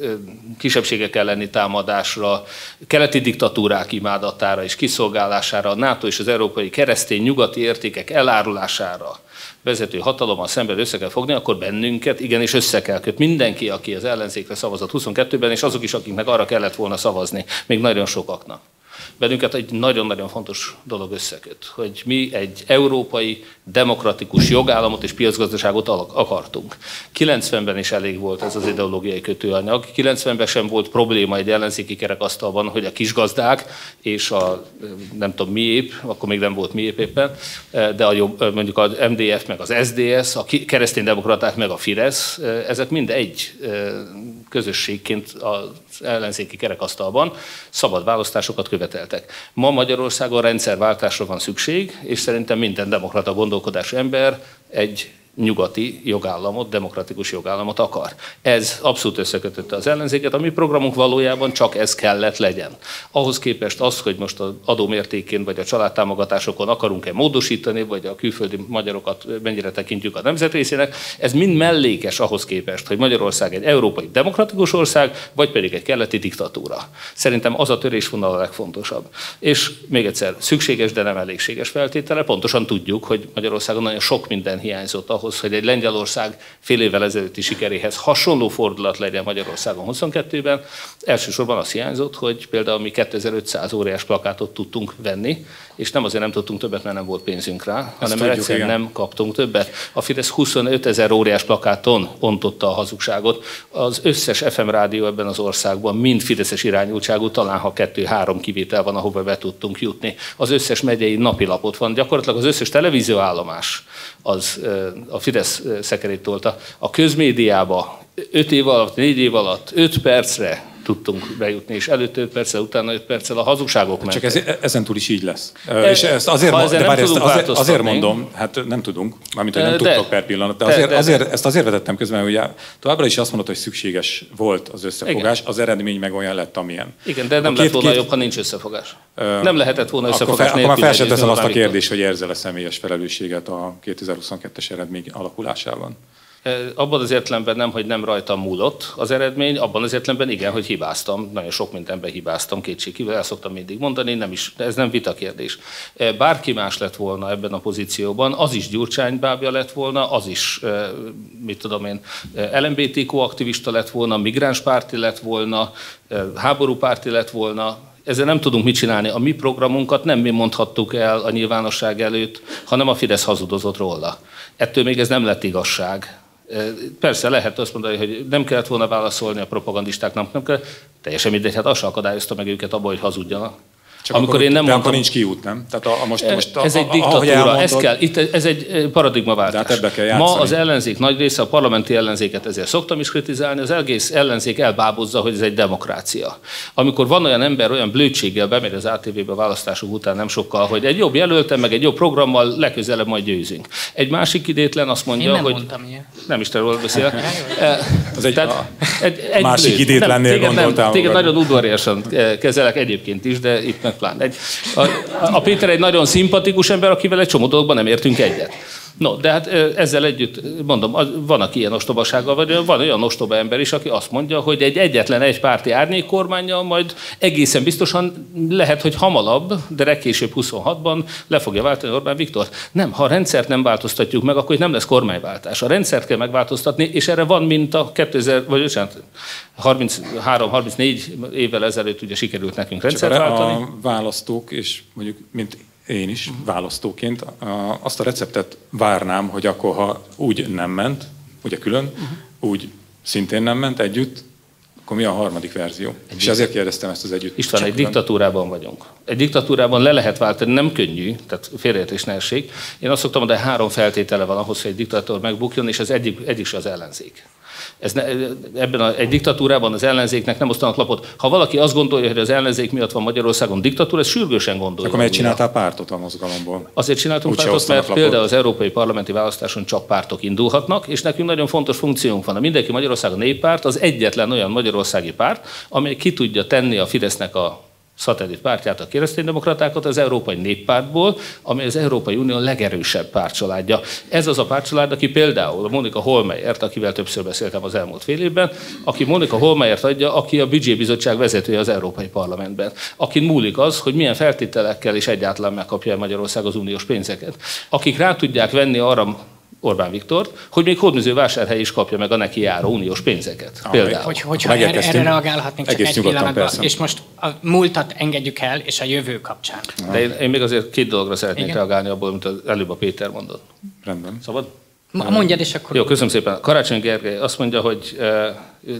kisebbségek elleni támadásra, keleti diktatúrák imádatára és kiszolgálására, a NATO és az európai keresztény nyugati értékek elárulására vezető hatalommal szemben össze kell fogni, akkor bennünket igenis össze kell kötni. Mindenki, aki az ellenzékre szavazott 22-ben, és azok is, akiknek arra kellett volna szavazni, még nagyon sokaknak bennünket egy nagyon-nagyon fontos dolog összeköt, hogy mi egy európai, demokratikus jogállamot és piacgazdaságot akartunk. 90-ben is elég volt ez az ideológiai kötőanyag. 90-ben sem volt probléma egy ellenzéki kerekasztalban, hogy a kisgazdák és a nem tudom miép, akkor még nem volt miép éppen, de a jobb, mondjuk az MDF, meg az SDS, a kereszténydemokraták, meg a Fidesz, ezek mind egy közösségként az ellenzéki kerekasztalban szabad választásokat követeltek. Ma Magyarországon rendszerváltásra van szükség, és szerintem minden demokrata gondolkodás ember egy nyugati jogállamot, demokratikus jogállamot akar. Ez abszolút összekötötte az ellenzéket. A mi programunk valójában csak ez kellett legyen. Ahhoz képest az, hogy most az adómértékén vagy a családtámogatásokon akarunk-e módosítani, vagy a külföldi magyarokat mennyire tekintjük a nemzetrészének, ez mind mellékes ahhoz képest, hogy Magyarország egy európai demokratikus ország, vagy pedig egy keleti diktatúra. Szerintem az a törésvonal a legfontosabb. És még egyszer, szükséges, de nem elégséges feltétele. Pontosan tudjuk, hogy Magyarországon nagyon sok minden hiányzott ahhoz, ahhoz, hogy egy Lengyelország fél évvel ezelőtti sikeréhez hasonló fordulat legyen Magyarországon 22-ben, elsősorban az hiányzott, hogy például mi 2500 óriás plakátot tudtunk venni, és nem azért nem tudtunk többet, mert nem volt pénzünk rá, hanem mert egyszerűen nem kaptunk többet. A Fidesz 25 ezer óriás plakáton ontotta a hazugságot. Az összes FM rádió ebben az országban mind Fideszes irányultságú, talán ha kettő-három kivétel van, ahova be tudtunk jutni. Az összes megyei napilapot van, gyakorlatilag az összes televízióállomás az a Fidesz szekerét tolta. A közmédiába 5 év alatt, 4 év alatt, 5 percre tudtunk bejutni, és előtte 5 perccel, utána 5 perccel a hazugságok mentek. Csak ez, ezen túl is így lesz. E, és ezt azért, ma, de bár ezt azért, azért mondom, hát nem tudunk, mármint, hogy nem de, tudtok per pillanat, de, azért, de, de, azért, ezt azért vetettem közben, hogy továbbra is azt mondod, hogy szükséges volt az összefogás, Igen. az eredmény meg olyan lett, amilyen. Igen, de nem két, lett volna két, jobb, ha nincs összefogás. Uh, nem lehetett volna összefogás Akkor, fel, akkor már fel azt a kérdést, hogy érzel a személyes felelősséget a 2022-es eredmény alakulásában. Abban az értelemben nem, hogy nem rajtam múlott az eredmény, abban az értelemben igen, hogy hibáztam, nagyon sok mindenben hibáztam, kétségkívül el szoktam mindig mondani, nem is, ez nem vita kérdés. Bárki más lett volna ebben a pozícióban, az is Gyurcsány bábja lett volna, az is, mit tudom én, LMBTQ aktivista lett volna, migránspárti lett volna, háborúpárti lett volna, ezzel nem tudunk mit csinálni. A mi programunkat nem mi mondhattuk el a nyilvánosság előtt, hanem a Fidesz hazudozott róla. Ettől még ez nem lett igazság. Persze lehet azt mondani, hogy nem kellett volna válaszolni a propagandistáknak, nem kell, teljesen mindegy, hát az akadályozta meg őket abban, hogy hazudjanak. Csak amikor akkor, én nem mondtam, akkor nincs kiút, nem? Tehát a, a most, most ez a, egy diktatúra, elmondod, ez, kell, itt, ez egy paradigmaváltás. Hát ebbe kell Ma az ellenzék nagy része, a parlamenti ellenzéket ezért szoktam is kritizálni, az egész ellenzék elbábozza, hogy ez egy demokrácia. Amikor van olyan ember, olyan blödséggel bemegy az ATV-be választások után nem sokkal, hogy egy jobb jelöltem, meg egy jobb programmal legközelebb majd győzünk. Egy másik idétlen azt mondja, nem hogy... Ilyen. Nem is róla beszélek. az egy, Tehát, egy, egy másik blöd. idétlennél nem, gondoltál. Nem, téged nagyon udvariasan kezelek egyébként is, de itt pláne. Egy, a, a Péter egy nagyon szimpatikus ember, akivel egy csomó dolgokban nem értünk egyet. No, de hát ezzel együtt, mondom, van, aki ilyen ostobasággal vagy, van olyan ostoba ember is, aki azt mondja, hogy egy egyetlen egy párti árnyékkormánya majd egészen biztosan lehet, hogy hamarabb, de legkésőbb 26-ban le fogja váltani Orbán Viktor. Nem, ha a rendszert nem változtatjuk meg, akkor itt nem lesz kormányváltás. A rendszert kell megváltoztatni, és erre van mint a 2000, vagy 33-34 évvel ezelőtt ugye sikerült nekünk rendszert váltani. A választók, és mondjuk mint én is választóként azt a receptet várnám, hogy akkor ha úgy nem ment, ugye külön, uh-huh. úgy szintén nem ment együtt, akkor mi a harmadik verzió? Egy és ezért kérdeztem ezt az együtt. István, egy diktatúrában vagyunk. Egy diktatúrában le lehet váltani, nem könnyű, tehát félreértés ne essék. Én azt szoktam mondani, három feltétele van ahhoz, hogy egy diktatúr megbukjon, és az egyik, egyik az ellenzék. Ez ne, ebben a, egy diktatúrában az ellenzéknek nem osztanak lapot. Ha valaki azt gondolja, hogy az ellenzék miatt van Magyarországon diktatúra, ez sürgősen gondolja. Akkor miért csináltál pártot a mozgalomból? Azért csináltunk Úgy pártot, mert lapot. például az európai parlamenti választáson csak pártok indulhatnak, és nekünk nagyon fontos funkciónk van. A Mindenki Magyarországon néppárt az egyetlen olyan magyarországi párt, amely ki tudja tenni a Fidesznek a szatellit pártját, a kereszténydemokratákat az Európai Néppártból, ami az Európai Unió legerősebb pártcsaládja. Ez az a pártcsalád, aki például Monika Holmeyert, akivel többször beszéltem az elmúlt fél évben, aki Monika Holmeyert adja, aki a Bizottság vezetője az Európai Parlamentben. Akin múlik az, hogy milyen feltételekkel és egyáltalán megkapja Magyarország az uniós pénzeket. Akik rá tudják venni arra Orbán Viktor, hogy még Hódműzővásárhely is kapja meg a neki járó uniós pénzeket. Ah, például. Hogy, hogyha erre, erre reagálhatnék csak egy pillanatban, persze. és most a múltat engedjük el, és a jövő kapcsán. De én, én még azért két dologra szeretnék Igen? reagálni abból, amit előbb a Péter mondott. Rendben. Szabad? Mondjad, és akkor... Jó, köszönöm szépen. Karácsony Gergely azt mondja, hogy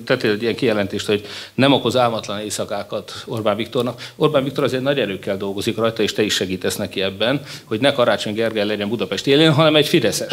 tettél egy ilyen kijelentést, hogy nem okoz álmatlan éjszakákat Orbán Viktornak. Orbán Viktor azért nagy erőkkel dolgozik rajta, és te is segítesz neki ebben, hogy ne Karácsony Gergely legyen Budapest élén, hanem egy Fideszes.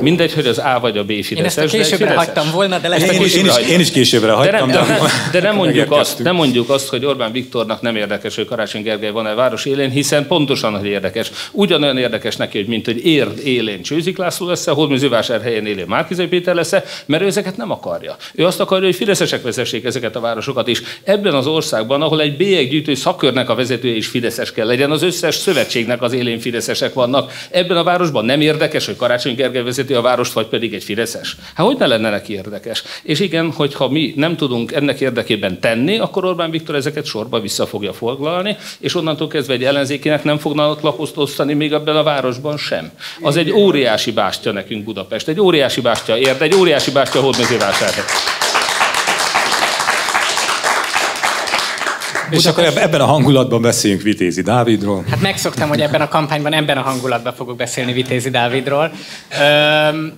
Mindegy, hogy az A vagy a B Fideszes. Én ezt a későbbre hagytam volna, de lesz én, is, én, is, én is későbbre hagytam. De nem, de, de nem, mondjuk azt, nem mondjuk azt, hogy Orbán Viktornak nem érdekes, hogy Karácsony Gergely van-e város élén, hiszen pontosan, hogy érdekes. Ugyanolyan érdekes neki, hogy mint hogy Érd élén Csőzik László lesz, Hódműzővásárhelyen élén Márkizai Péter lesz, mert ő ezeket nem akarja. Ő azt akar akarja, hogy fideszesek vezessék ezeket a városokat is. Ebben az országban, ahol egy bélyeggyűjtő szakörnek a vezetője is fideszes kell legyen, az összes szövetségnek az élén fideszesek vannak. Ebben a városban nem érdekes, hogy Karácsony Gergely vezeti a várost, vagy pedig egy fideszes. Hát hogy ne lenne neki érdekes? És igen, hogyha mi nem tudunk ennek érdekében tenni, akkor Orbán Viktor ezeket sorba vissza fogja foglalni, és onnantól kezdve egy ellenzékének nem fognak lapozt osztani még ebben a városban sem. Az egy óriási bástya nekünk Budapest, egy óriási bástya érd, egy óriási bástya hódmezővásárhely. És akkor ebben a hangulatban beszéljünk Vitézi Dávidról. Hát megszoktam, hogy ebben a kampányban ebben a hangulatban fogok beszélni Vitézi Dávidról. Öm,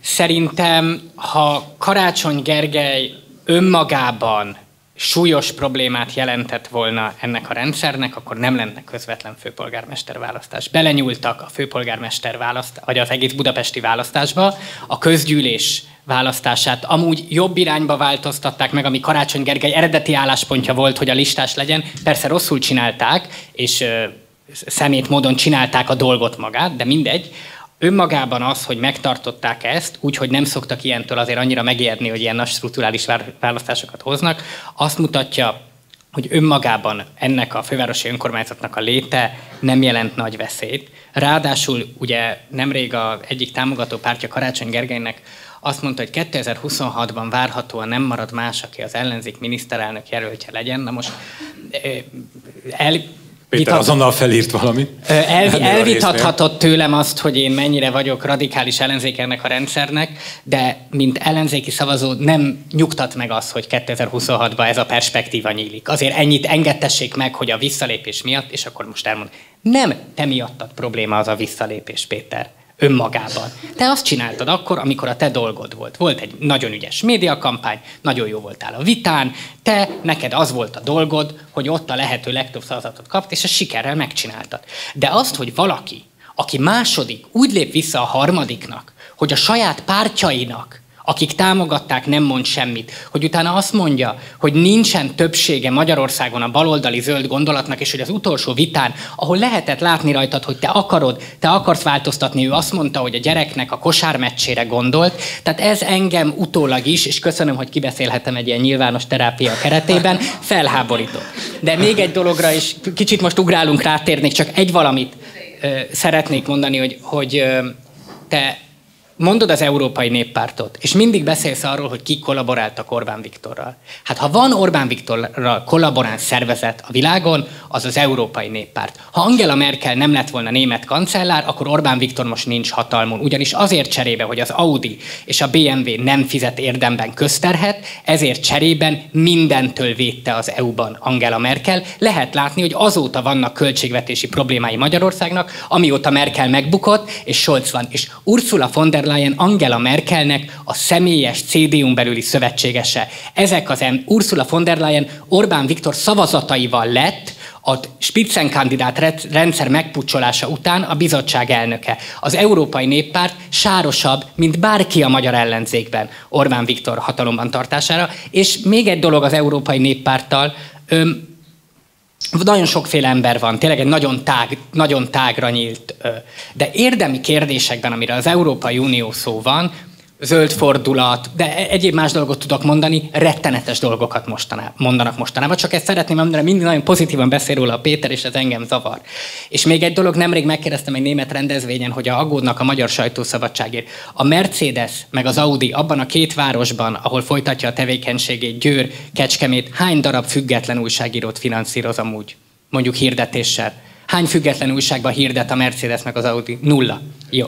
szerintem, ha Karácsony Gergely önmagában súlyos problémát jelentett volna ennek a rendszernek, akkor nem lenne közvetlen főpolgármester választás. Belenyúltak a főpolgármester választás, vagy az egész budapesti választásba, a közgyűlés választását amúgy jobb irányba változtatták meg, ami Karácsony Gergely eredeti álláspontja volt, hogy a listás legyen. Persze rosszul csinálták, és szemét módon csinálták a dolgot magát, de mindegy. Önmagában az, hogy megtartották ezt, úgyhogy nem szoktak ilyentől azért annyira megérni, hogy ilyen nagy strukturális választásokat hoznak, azt mutatja, hogy önmagában ennek a fővárosi önkormányzatnak a léte nem jelent nagy veszélyt. Ráadásul ugye nemrég a egyik támogató pártja Karácsony Gergelynek azt mondta, hogy 2026-ban várhatóan nem marad más, aki az ellenzék miniszterelnök jelöltje legyen. Na most el, Péter vitat... azonnal felírt valamit. El, elvitathatott tőlem azt, hogy én mennyire vagyok radikális ellenzék ennek a rendszernek, de mint ellenzéki szavazó nem nyugtat meg az, hogy 2026-ban ez a perspektíva nyílik. Azért ennyit engedtessék meg, hogy a visszalépés miatt, és akkor most elmond, nem te miattad probléma az a visszalépés, Péter önmagában. Te azt csináltad akkor, amikor a te dolgod volt. Volt egy nagyon ügyes médiakampány, nagyon jó voltál a vitán, te, neked az volt a dolgod, hogy ott a lehető legtöbb szavazatot kapt, és ezt sikerrel megcsináltad. De azt, hogy valaki, aki második, úgy lép vissza a harmadiknak, hogy a saját pártjainak akik támogatták, nem mond semmit, hogy utána azt mondja, hogy nincsen többsége Magyarországon a baloldali zöld gondolatnak, és hogy az utolsó vitán, ahol lehetett látni rajtad, hogy te akarod, te akarsz változtatni, ő azt mondta, hogy a gyereknek a kosármeccsére gondolt. Tehát ez engem utólag is, és köszönöm, hogy kibeszélhetem egy ilyen nyilvános terápia keretében, felháborító. De még egy dologra is, kicsit most ugrálunk, rátérnék, csak egy valamit ö, szeretnék mondani, hogy, hogy ö, te mondod az Európai Néppártot, és mindig beszélsz arról, hogy kik kollaboráltak Orbán Viktorral. Hát ha van Orbán Viktorral kollaboráns szervezet a világon, az az Európai Néppárt. Ha Angela Merkel nem lett volna német kancellár, akkor Orbán Viktor most nincs hatalmon. Ugyanis azért cserébe, hogy az Audi és a BMW nem fizet érdemben közterhet, ezért cserében mindentől védte az EU-ban Angela Merkel. Lehet látni, hogy azóta vannak költségvetési problémái Magyarországnak, amióta Merkel megbukott, és Scholz van. És Ursula von der Leyen Angela Merkelnek a személyes CDU-n belüli szövetségese. Ezek az Ursula von der Leyen Orbán Viktor szavazataival lett a Spitzenkandidát rendszer megpucsolása után a bizottság elnöke. Az Európai Néppárt sárosabb, mint bárki a magyar ellenzékben Orbán Viktor hatalomban tartására. És még egy dolog az Európai Néppárttal, nagyon sokféle ember van, tényleg egy nagyon, tág, nagyon tágra nyílt, de érdemi kérdésekben, amire az Európai Unió szó van, zöld fordulat, de e- egyéb más dolgot tudok mondani, rettenetes dolgokat mostaná, mondanak mostanában. Csak ezt szeretném mondani, mindig nagyon pozitívan beszél róla a Péter, és ez engem zavar. És még egy dolog, nemrég megkérdeztem egy német rendezvényen, hogy a aggódnak a magyar sajtószabadságért. A Mercedes meg az Audi abban a két városban, ahol folytatja a tevékenységét, Győr, Kecskemét, hány darab független újságírót finanszíroz amúgy? Mondjuk hirdetéssel. Hány független újságban hirdet a Mercedes meg az Audi? Nulla. Jó.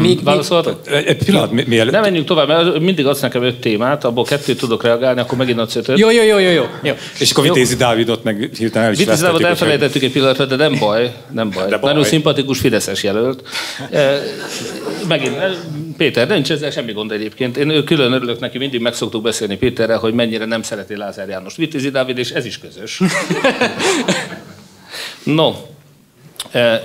Még, válaszolt? Egy pillanat, mi, mielőtt... Nem menjünk tovább, mert mindig adsz nekem öt témát, abból kettőt tudok reagálni, akkor megint adsz ötöt. Jó, jó, jó, jó, jó. jó. És akkor Vitézi Dávidot meg hirtelen el is Vitézi Dávidot elfelejtettük egy pillanatra, de nem baj, nem baj. De baj. Nagyon szimpatikus Fideszes jelölt. megint, Péter, nincs ezzel semmi gond egyébként. Én külön örülök neki, mindig meg szoktuk beszélni Péterrel, hogy mennyire nem szereti Lázár János. Vitézi Dávid, és ez is közös. no,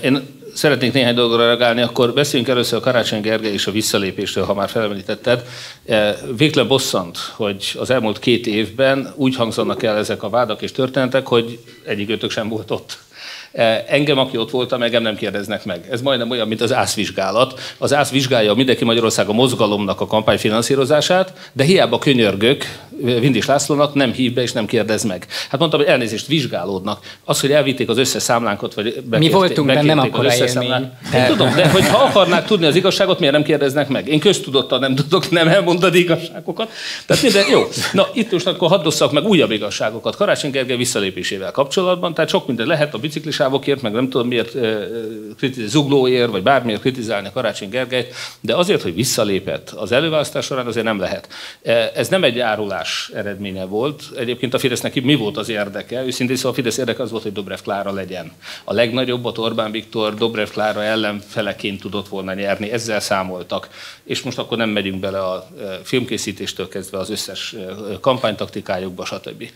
én szeretnék néhány dolgra reagálni, akkor beszéljünk először a Karácsony Gergely és a visszalépésről, ha már felemlítetted. E, végleg bosszant, hogy az elmúlt két évben úgy hangzanak el ezek a vádak és történetek, hogy egyik sem volt ott. Eh, engem, aki ott voltam, engem nem kérdeznek meg. Ez majdnem olyan, mint az ászvizsgálat. Az ász vizsgálja mindenki Magyarország a mozgalomnak a kampányfinanszírozását, de hiába könyörgök eh, Vindis Lászlónak, nem hív be és nem kérdez meg. Hát mondtam, hogy elnézést vizsgálódnak. Az, hogy elvitték az összes számlánkat, vagy bekérték, Mi voltunk benne, nem akkor. De... Tudom, de hogy ha akarnák tudni az igazságot, miért nem kérdeznek meg? Én köztudottan nem tudok nem elmondani igazságokat. Tehát minden, jó. Na, itt most akkor hadd meg újabb igazságokat. Karácsony Gergely visszalépésével kapcsolatban, tehát sok minden lehet a biciklis sávokért, meg nem tudom miért kritizálni, zuglóért, vagy bármiért kritizálni Karácsony Gergelyt, de azért, hogy visszalépett az előválasztás során, azért nem lehet. Ez nem egy árulás eredménye volt. Egyébként a Fidesznek mi volt az érdeke? Őszintén szóval a Fidesz érdeke az volt, hogy Dobrev Klára legyen. A legnagyobbat Orbán Viktor Dobrev Klára ellenfeleként tudott volna nyerni, ezzel számoltak. És most akkor nem megyünk bele a filmkészítéstől kezdve az összes kampánytaktikájukba, stb.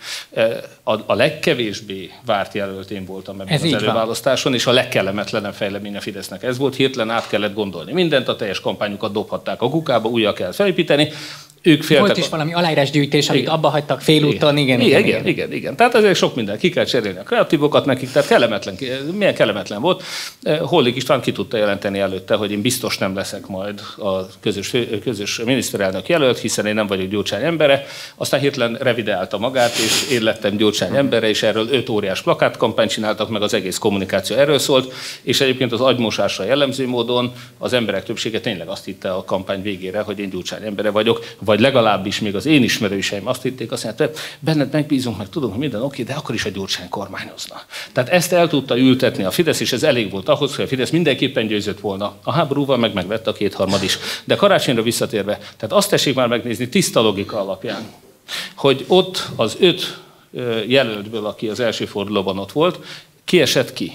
A, a legkevésbé várt jelölt én voltam ebben Ez az előválasztáson, és a legkellemetlenebb fejlemény a Fidesznek ez volt, hirtelen át kellett gondolni. Mindent a teljes kampányukat dobhatták a kukába, újra kell felépíteni, ők féltek. Volt is valami aláírásgyűjtés, amit igen. abba hagytak félúton, igen igen, igen, igen, igen, igen. Tehát ezért sok minden, ki kell cserélni a kreatívokat nekik, tehát kellemetlen, milyen kellemetlen volt. Eh, Hollik István ki tudta jelenteni előtte, hogy én biztos nem leszek majd a közös, közös miniszterelnök jelölt, hiszen én nem vagyok Gyurcsány embere. Aztán hirtelen revideálta magát, és én lettem Gyurcsány embere, és erről öt óriás plakátkampányt csináltak, meg az egész kommunikáció erről szólt, és egyébként az agymosásra jellemző módon az emberek többsége tényleg azt hitte a kampány végére, hogy én Gyurcsány embere vagyok, vagy legalábbis még az én ismerőseim azt hitték, azt mondták, benned megbízunk, meg tudom, hogy minden oké, de akkor is a Gyurcsány kormányozna. Tehát ezt el tudta ültetni a Fidesz, és ez elég volt ahhoz, hogy a Fidesz mindenképpen győzött volna. A háborúval meg megvette a kétharmad is. De karácsonyra visszatérve, tehát azt tessék már megnézni tiszta logika alapján, hogy ott az öt jelöltből, aki az első fordulóban ott volt, kiesett ki.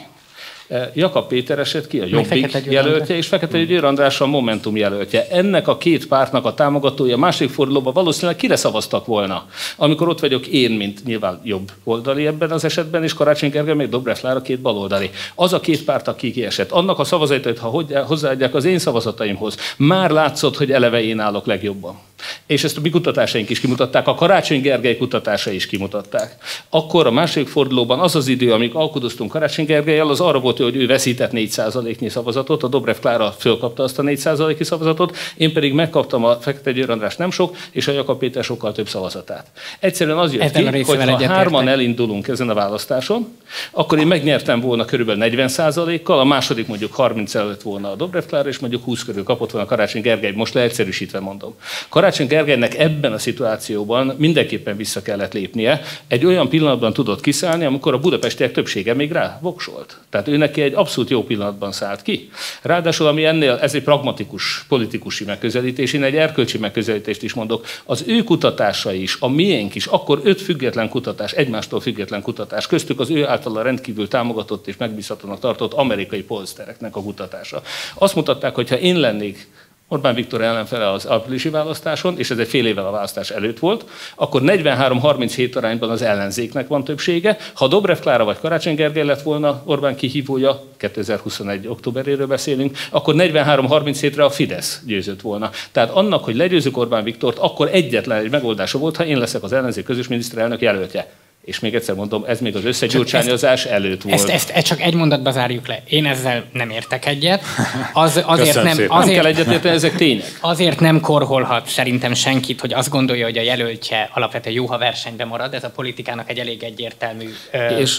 Eh, Jakab Péter esett ki, a Jobbik jelöltje, és Fekete Győr András a Momentum jelöltje. Ennek a két pártnak a támogatója másik fordulóban valószínűleg kire szavaztak volna, amikor ott vagyok én, mint nyilván jobb oldali ebben az esetben, és Karácsony Gergely még Dobrev Klára két baloldali. Az a két párt, aki kiesett, annak a szavazatait, ha hozzáadják az én szavazataimhoz, már látszott, hogy eleve én állok legjobban. És ezt a mi kutatásaink is kimutatták, a Karácsony Gergely kutatásai is kimutatták. Akkor a második fordulóban az az idő, amíg alkudoztunk Karácsony Gergelyel, az arra volt, hogy ő veszített 4%-nyi szavazatot, a Dobrev Klára fölkapta azt a 4%-i szavazatot, én pedig megkaptam a Fekete Győr András nem sok, és a Jakab Péter sokkal több szavazatát. Egyszerűen az jött ki, hogy ha hárman elindulunk ezen a választáson, akkor én megnyertem volna körülbelül 40%-kal, a második mondjuk 30 előtt volna a Dobrev Klára, és mondjuk 20 körül kapott volna a Karácsony Gergely, most leegyszerűsítve mondom. Karácsony Gergelynek ebben a szituációban mindenképpen vissza kellett lépnie. Egy olyan pillanatban tudott kiszállni, amikor a budapestiek többsége még rá voksolt. Tehát ő neki egy abszolút jó pillanatban szállt ki. Ráadásul, ami ennél, ez egy pragmatikus politikusi megközelítés, én egy erkölcsi megközelítést is mondok. Az ő kutatása is, a miénk is, akkor öt független kutatás, egymástól független kutatás, köztük az ő általa rendkívül támogatott és megbízhatónak tartott amerikai polsztereknek a kutatása. Azt mutatták, hogy ha én lennék Orbán Viktor ellenfele az áprilisi választáson, és ez egy fél évvel a választás előtt volt, akkor 43-37 arányban az ellenzéknek van többsége. Ha Dobrev Klára vagy Karácsony Gergely lett volna Orbán kihívója, 2021. októberéről beszélünk, akkor 43-37-re a Fidesz győzött volna. Tehát annak, hogy legyőzzük Orbán Viktort, akkor egyetlen egy megoldása volt, ha én leszek az ellenzék közös miniszterelnök jelöltje. És még egyszer mondom, ez még az összegyurcsányozás előtt volt. Ezt, ezt, ezt csak egy mondatba zárjuk le. Én ezzel nem értek egyet. Az, azért nem, szépen. azért, nem kell egyetérteni, ezek tények. Azért nem korholhat szerintem senkit, hogy azt gondolja, hogy a jelöltje alapvetően jó, ha versenyben marad. Ez a politikának egy elég egyértelmű ö, És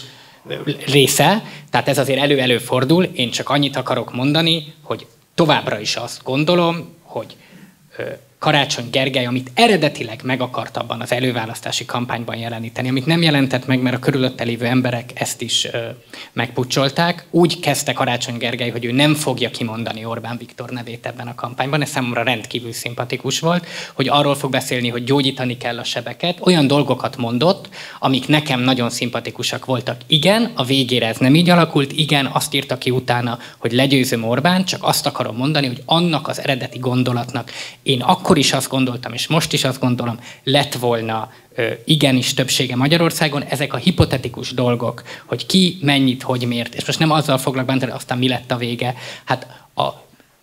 része. Tehát ez azért elő-elő fordul. Én csak annyit akarok mondani, hogy továbbra is azt gondolom, hogy Karácsony Gergely, amit eredetileg meg akart abban az előválasztási kampányban jeleníteni, amit nem jelentett meg, mert a körülötte lévő emberek ezt is ö, megpucsolták. Úgy kezdte Karácsony Gergely, hogy ő nem fogja kimondani Orbán Viktor nevét ebben a kampányban, ez számomra rendkívül szimpatikus volt, hogy arról fog beszélni, hogy gyógyítani kell a sebeket. Olyan dolgokat mondott, amik nekem nagyon szimpatikusak voltak. Igen, a végére ez nem így alakult, igen, azt írta ki utána, hogy legyőzöm Orbán, csak azt akarom mondani, hogy annak az eredeti gondolatnak én akkor is azt gondoltam, és most is azt gondolom, lett volna igenis többsége Magyarországon, ezek a hipotetikus dolgok, hogy ki mennyit, hogy miért, és most nem azzal foglak hogy aztán mi lett a vége. Hát a,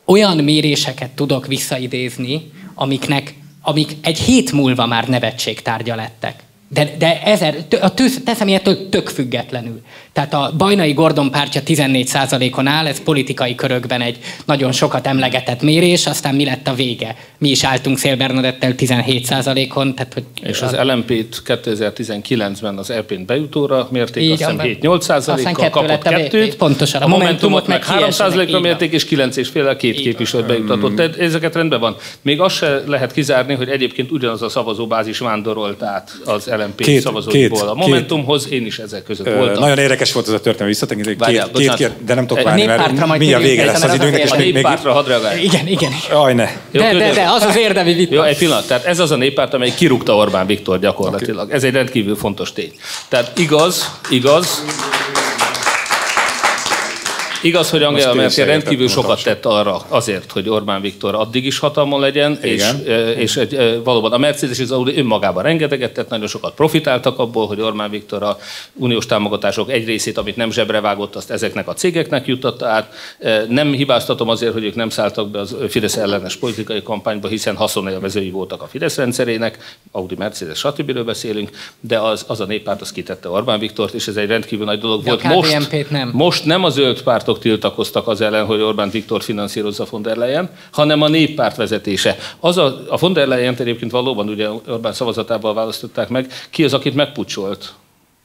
olyan méréseket tudok visszaidézni, amiknek, amik egy hét múlva már nevetségtárgya lettek. De, de ezer, a tősz, teszem ilyetől tök függetlenül. Tehát a Bajnai Gordon pártja 14%-on áll, ez politikai körökben egy nagyon sokat emlegetett mérés, aztán mi lett a vége? Mi is álltunk Szél Bernadettel 17%-on. Tehát, hogy És az LMP-t 2019-ben az EP-n bejutóra mérték, Így azt hiszem van. 7-8 Aztán százalékkal kettő kapott lett a VP, kettőt, pontosan. a A Momentumot meg meg 3 híresnek, százalékra így van. mérték, és 9 és fél két Így képviselőt bejutatott. Tehát ezeket rendben van. Még azt se lehet kizárni, hogy egyébként ugyanaz a szavazóbázis vándorolt át az LMP Két- szavazóiból két- a Momentumhoz, én is ezek között Ö, voltam. Nagyon érdekes volt ez a történelmi visszatekintő. Várjál, Két, két, két, de nem tudok Egy várni, mert mi a vége lesz az időnknek, és még, még néppártra hadd reagálj. Igen, igen. Aj, ne. Jó, De, de, de, az az érdemi vita. Jó, egy pillanat. Tehát ez az a néppárt, amely kirúgta Orbán Viktor gyakorlatilag. Ez egy rendkívül fontos tény. Tehát igaz, igaz, Igaz, hogy Angela Merkel rendkívül sokat tett arra azért, hogy Orbán Viktor addig is hatalmon legyen, és, Igen. eh, és egy, valóban a Mercedes és az Audi önmagában rengeteget tett, nagyon sokat profitáltak abból, hogy Orbán Viktor a uniós támogatások egy részét, amit nem zsebre vágott, azt ezeknek a cégeknek juttatta át. Nem hibáztatom azért, hogy ők nem szálltak be az Fidesz ellenes politikai kampányba, hiszen haszonélvezői voltak a Fidesz rendszerének, Audi, Mercedes, stb. beszélünk, de az, az a néppárt az kitette Orbán Viktort, és ez egy rendkívül nagy dolog De volt. Most, nem. most nem a zöld pártok tiltakoztak az ellen, hogy Orbán Viktor finanszírozza von der Leyen, hanem a néppárt vezetése. Az a, a von der Leyen egyébként valóban ugye Orbán szavazatával választották meg. Ki az, akit megpucsolt?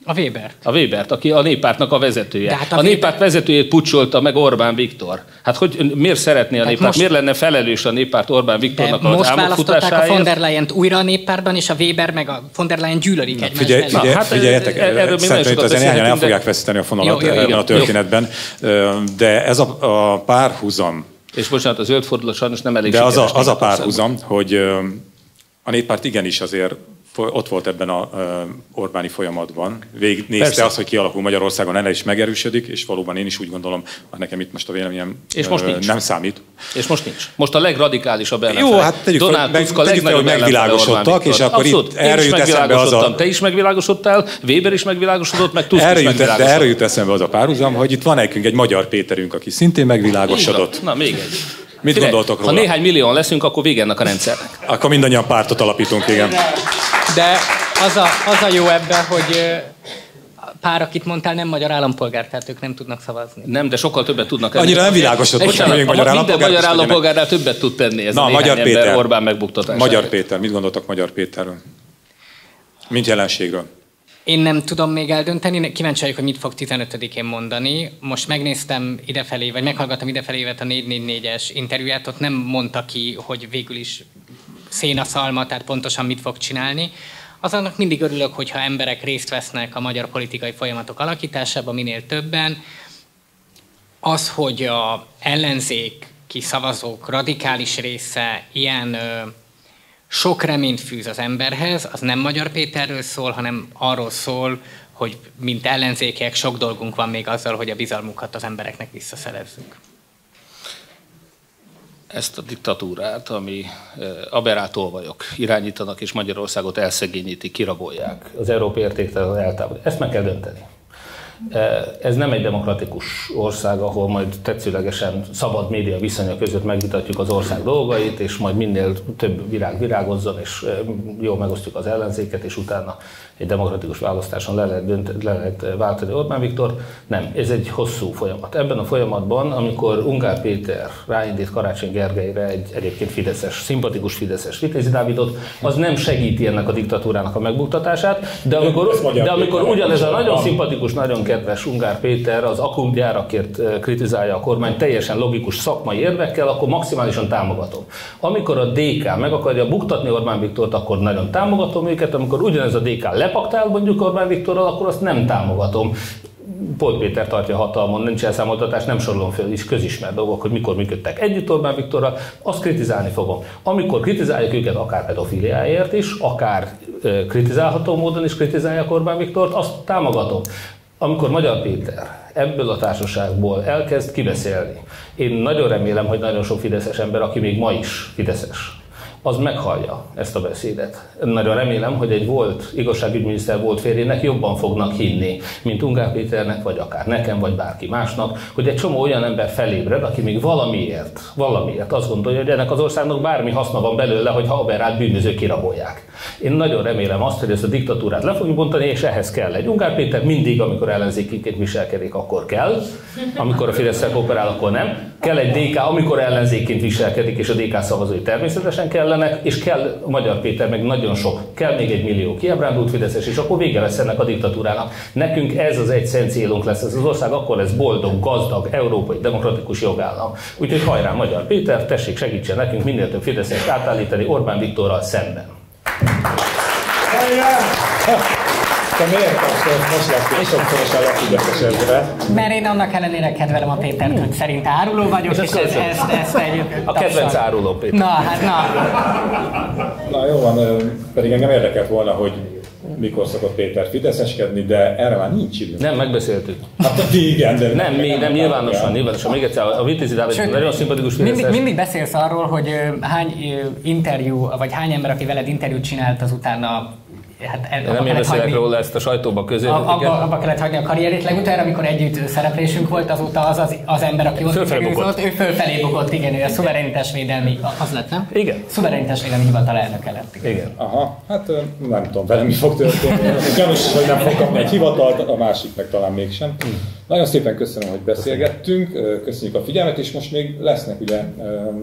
A Weber. A Webert, aki a néppártnak a vezetője. De hát a a, Weber- néppárt vezetőjét pucsolta meg Orbán Viktor. Hát hogy miért szeretné a néppárt? most- Miért lenne felelős a néppárt Orbán De Viktornak az most választották a von der Leyen-t újra a néppártban, és a Weber meg a von der Leyen gyűlölik egymást. Figyelj, figyelj, hát, figyeljetek, e- erről szerintem itt azért néhányan el de- fogják veszíteni a fonalat Jó, jó, ebben jó, a történetben, Ö, de ez a, a párhuzam, És bocsánat, a zöld fordulat sajnos nem elég de az a, az a párhuzam, hogy a néppárt igenis azért ott volt ebben a Orbáni folyamatban. Végignézte Persze. azt, hogy kialakul Magyarországon, ennél is megerősödik, és valóban én is úgy gondolom, hogy nekem itt most a véleményem És most nincs. nem számít. És most nincs. Most a legradikálisabb ellenfele. Jó, hát tegyük Donald meg- Tusk a tegyük fel, hogy megvilágosodtak, és akkor itt Abszolút. Erről is jut eszembe az a- Te is megvilágosodtál, Weber is megvilágosodott, meg Tusk Erről is jut, de erről jut eszembe az a párhuzam, hogy itt van nekünk egy magyar Péterünk, aki szintén megvilágosodott. Na, még egy. Mit Figyelj, gondoltok Ha róla? néhány millióan leszünk, akkor vége ennek a rendszernek. Akkor mindannyian pártot alapítunk, igen. De az a, az a jó ebben, hogy pár, akit mondtál, nem magyar állampolgár, tehát ők nem tudnak szavazni. Nem, de sokkal többet tudnak Annyira nem világosodott, hogy magyar minden állampolgár magyar is legyenek. állampolgárnál többet tud tenni ez Na, a Magyar Péter. Orbán megbuktatására. Magyar Péter, mit gondoltok Magyar Péterről? Mint jelenségről. Én nem tudom még eldönteni, kíváncsi vagyok, hogy mit fog 15-én mondani. Most megnéztem idefelé, vagy meghallgattam idefelé évet a 444-es interjúját, ott nem mondta ki, hogy végül is szénaszalma, tehát pontosan mit fog csinálni. Azonnak mindig örülök, hogyha emberek részt vesznek a magyar politikai folyamatok alakításában, minél többen. Az, hogy a ellenzéki szavazók radikális része ilyen sok reményt fűz az emberhez, az nem Magyar Péterről szól, hanem arról szól, hogy mint ellenzékek sok dolgunk van még azzal, hogy a bizalmukat az embereknek visszaszerezzük. ezt a diktatúrát, ami aberrát vagyok, irányítanak és Magyarországot elszegényítik, kirabolják. Az európai értéktelen eltávolít. Ezt meg kell dönteni. Ez nem egy demokratikus ország, ahol majd tetszőlegesen szabad média viszonya között megvitatjuk az ország dolgait, és majd minél több virág virágozzon, és jól megosztjuk az ellenzéket, és utána egy demokratikus választáson le lehet, dönt, le lehet váltani Orbán Viktor. Nem, ez egy hosszú folyamat. Ebben a folyamatban, amikor Ungár Péter ráindít Karácsony Gergelyre egy egyébként fideszes, szimpatikus fideszes Vitézi Dávidot, az nem segíti ennek a diktatúrának a megbuktatását, de amikor, de amikor ugyanez a nagyon szimpatikus, nagyon kedves Ungár Péter az akumgyárakért kritizálja a kormány teljesen logikus szakmai érvekkel, akkor maximálisan támogatom. Amikor a DK meg akarja buktatni Orbán Viktort, akkor nagyon támogatom őket, amikor ugyanez a DK lepaktál mondjuk Orbán Viktorral, akkor azt nem támogatom. Pol Péter tartja hatalmon, nincs elszámoltatás, nem sorolom fel, is közismert dolgok, hogy mikor működtek együtt Orbán Viktorral, azt kritizálni fogom. Amikor kritizáljuk őket, akár pedofiliáért is, akár kritizálható módon is kritizálják Orbán Viktort, azt támogatom. Amikor Magyar Péter ebből a társaságból elkezd kibeszélni, én nagyon remélem, hogy nagyon sok fideszes ember, aki még ma is fideszes, az meghallja ezt a beszédet. Nagyon remélem, hogy egy volt igazságügyminiszter volt férjének jobban fognak hinni, mint Ungár Péternek, vagy akár nekem, vagy bárki másnak, hogy egy csomó olyan ember felébred, aki még valamiért, valamiért azt gondolja, hogy ennek az országnak bármi haszna van belőle, hogy haberát bűnözők kirabolják. Én nagyon remélem azt, hogy ezt a diktatúrát le fogjuk bontani, és ehhez kell egy Ungár Péter mindig, amikor ellenzékiként viselkedik, akkor kell, amikor a fidesz operál, akkor nem. Kell egy DK, amikor ellenzékként viselkedik, és a DK szavazói természetesen kellenek, és kell Magyar Péter, meg nagyon sok, kell még egy millió kiábrándult Fideszes, és akkor vége lesz ennek a diktatúrának. Nekünk ez az egy szent célunk lesz, ez az ország akkor lesz boldog, gazdag, európai, demokratikus jogállam. Úgyhogy hajrá Magyar Péter, tessék segítsen nekünk minél több Fideszes átállítani Orbán Viktorral szemben. Te miért kapsz, most lesz sokszorosan legfideszesebbre? Mert én annak ellenére kedvelem a Pétert, hogy szerint áruló vagyok, és, és ezt, ezt, ezt egy... A kedvenc áruló, Péter. Na, hát na. Na jó van, pedig engem érdekelt volna, hogy mikor szokott Péter fideszeskedni, de erre már nincs idő. Nem, megbeszéltük. Hát igen, de... Nem, mi, nem, nyilvánosan, nyilvánosan. Még egyszer, a Vitézi Dávid nagyon szimpatikus fideszes. Mindig, mindig beszélsz arról, hogy hány interjú, vagy hány ember, aki veled interjút csinált, azután hát el, nem én beszélek hagyni, róla, ezt a sajtóba közé. Abba, abba kellett hagyni a karrierét. Legutóbb, amikor együtt szereplésünk volt, azóta az az, az ember, aki ott interjúzott, ő fölfelé bukott, igen, ő a szuverenitás védelmi, az lett, nem? Igen. Szuverenitás védelmi hivatal elnöke lett. Igen. igen. Aha, hát nem tudom vele mi fog történni. Gyanús, hogy nem fog kapni egy hivatalt, a másik meg talán mégsem. Nagyon szépen köszönöm, hogy beszélgettünk, köszönjük a figyelmet, és most még lesznek ugye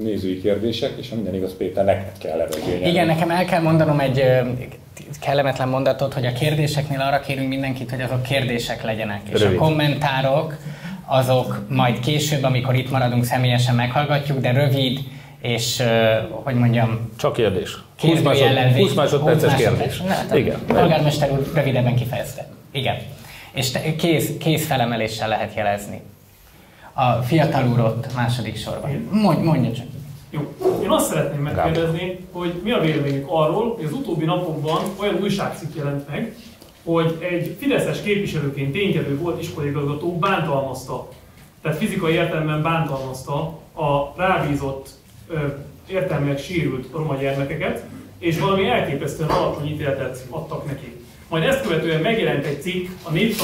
nézői kérdések, és ha minden igaz, Péter, neked kell erre Igen, nekem el kell mondanom egy kellemetlen mondatot, hogy a kérdéseknél arra kérünk mindenkit, hogy azok kérdések legyenek. Rövid. És a kommentárok azok majd később, amikor itt maradunk, személyesen meghallgatjuk, de rövid, és hogy mondjam... Csak kérdés. 20, másod, 20 másodperces kérdés. Na, Igen. Polgármester úr rövidebben kifejezte. Igen. És kész, kész felemeléssel lehet jelezni. A fiatal úr ott második sorban. Mondj, mondja csak. Jó. Én azt szeretném megkérdezni, hogy mi a véleményük arról, hogy az utóbbi napokban olyan újságcikk jelent meg, hogy egy fideszes képviselőként ténykedő volt iskolaigazgató bántalmazta, tehát fizikai értelemben bántalmazta a rábízott ö, értelmileg sérült roma gyermekeket, és valami elképesztően alacsony ítéletet adtak neki. Majd ezt követően megjelent egy cikk a, nép,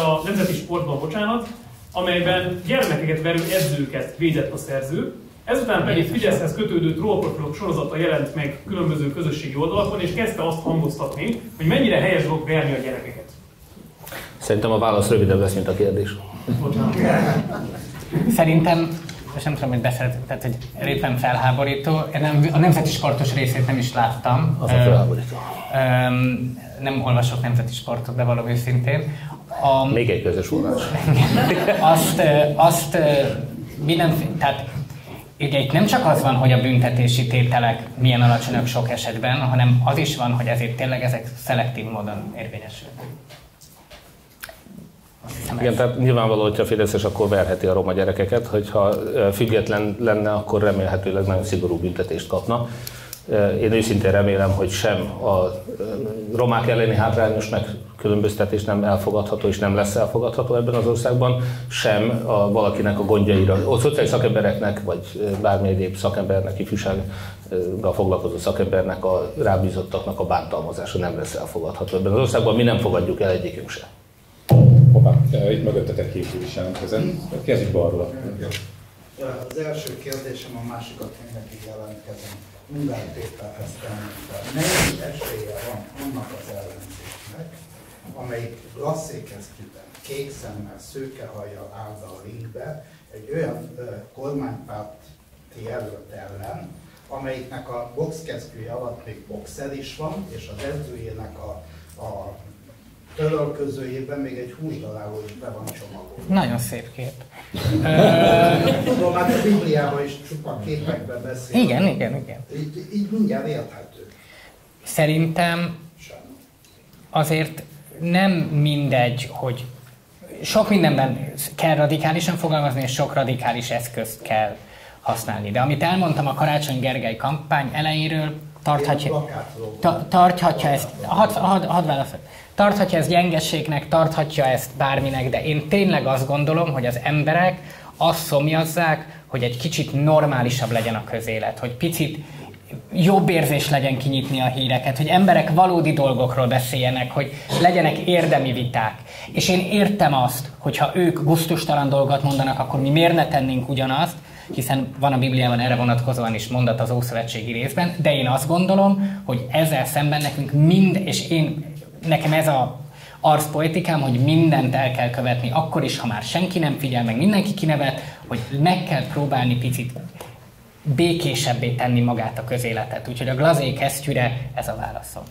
a Nemzeti Sportban, bocsánat, amelyben gyermekeket verő edzőket védett a szerző, Ezután pedig Fideszhez kötődő trollprofilok sorozata jelent meg különböző közösségi oldalakon, és kezdte azt hangoztatni, hogy mennyire helyes dolog verni a gyerekeket. Szerintem a válasz rövidebb lesz, mint a kérdés. Szerintem, és nem tudom, hogy beszélt, tehát hogy réppen felháborító. Én nem, a nemzeti sportos részét nem is láttam. Az a felháborító. nem olvasok nemzeti sportot, de valami őszintén. A, Még egy közös forrás. azt, azt minden, tehát Ugye itt nem csak az van, hogy a büntetési tételek milyen alacsonyak sok esetben, hanem az is van, hogy ezért tényleg ezek szelektív módon érvényesülnek. Igen, tehát nyilvánvaló, hogyha Fideszes, akkor verheti a roma gyerekeket, hogyha független lenne, akkor remélhetőleg nagyon szigorú büntetést kapna. Én őszintén remélem, hogy sem a romák elleni hátrányos megkülönböztetés nem elfogadható és nem lesz elfogadható ebben az országban, sem a valakinek a gondjaira, a szociális szakembereknek, vagy bármi egyéb szakembernek, ifjúsággal foglalkozó szakembernek, a rábízottaknak a bántalmazása nem lesz elfogadható ebben az országban. Mi nem fogadjuk el egyikünk sem. Hoppá, itt mögöttetek képző is jelentkezett. Kezdjük balról. Az első kérdésem, a másikat mindenki jelentkezem. Péter ezt említette. Mennyi esélye van annak az ellenzéknek, amelyik lasszékeztűben, kék szemmel, szőke hajjal áll a ringbe, egy olyan uh, kormánypárti jelölt ellen, amelyiknek a boxkesztyűje alatt még boxer is van, és az edzőjének a, a törölközőjében még egy húsdaláló is be van csomagolva. Nagyon szép kép. Tudom, hát a Bibliában is csupa képekben beszél. Igen, igen, igen. Így, így mindjárt érthető. Szerintem azért nem mindegy, hogy sok mindenben kell radikálisan fogalmazni, és sok radikális eszközt kell használni. De amit elmondtam a Karácsony Gergely kampány elejéről, tarthatja, ta, tarthatja ezt, hadd had, had válaszol, tarthatja ezt gyengességnek, tarthatja ezt bárminek, de én tényleg azt gondolom, hogy az emberek azt szomjazzák, hogy egy kicsit normálisabb legyen a közélet, hogy picit jobb érzés legyen kinyitni a híreket, hogy emberek valódi dolgokról beszéljenek, hogy legyenek érdemi viták. És én értem azt, hogyha ők gusztustalan dolgot mondanak, akkor mi miért ne tennénk ugyanazt, hiszen van a Bibliában erre vonatkozóan is mondat az Ószövetségi részben, de én azt gondolom, hogy ezzel szemben nekünk mind, és én, nekem ez a arszpoetikám, hogy mindent el kell követni, akkor is, ha már senki nem figyel, meg mindenki kinevet, hogy meg kell próbálni picit békésebbé tenni magát a közéletet. Úgyhogy a glazé kesztyűre ez a válaszom.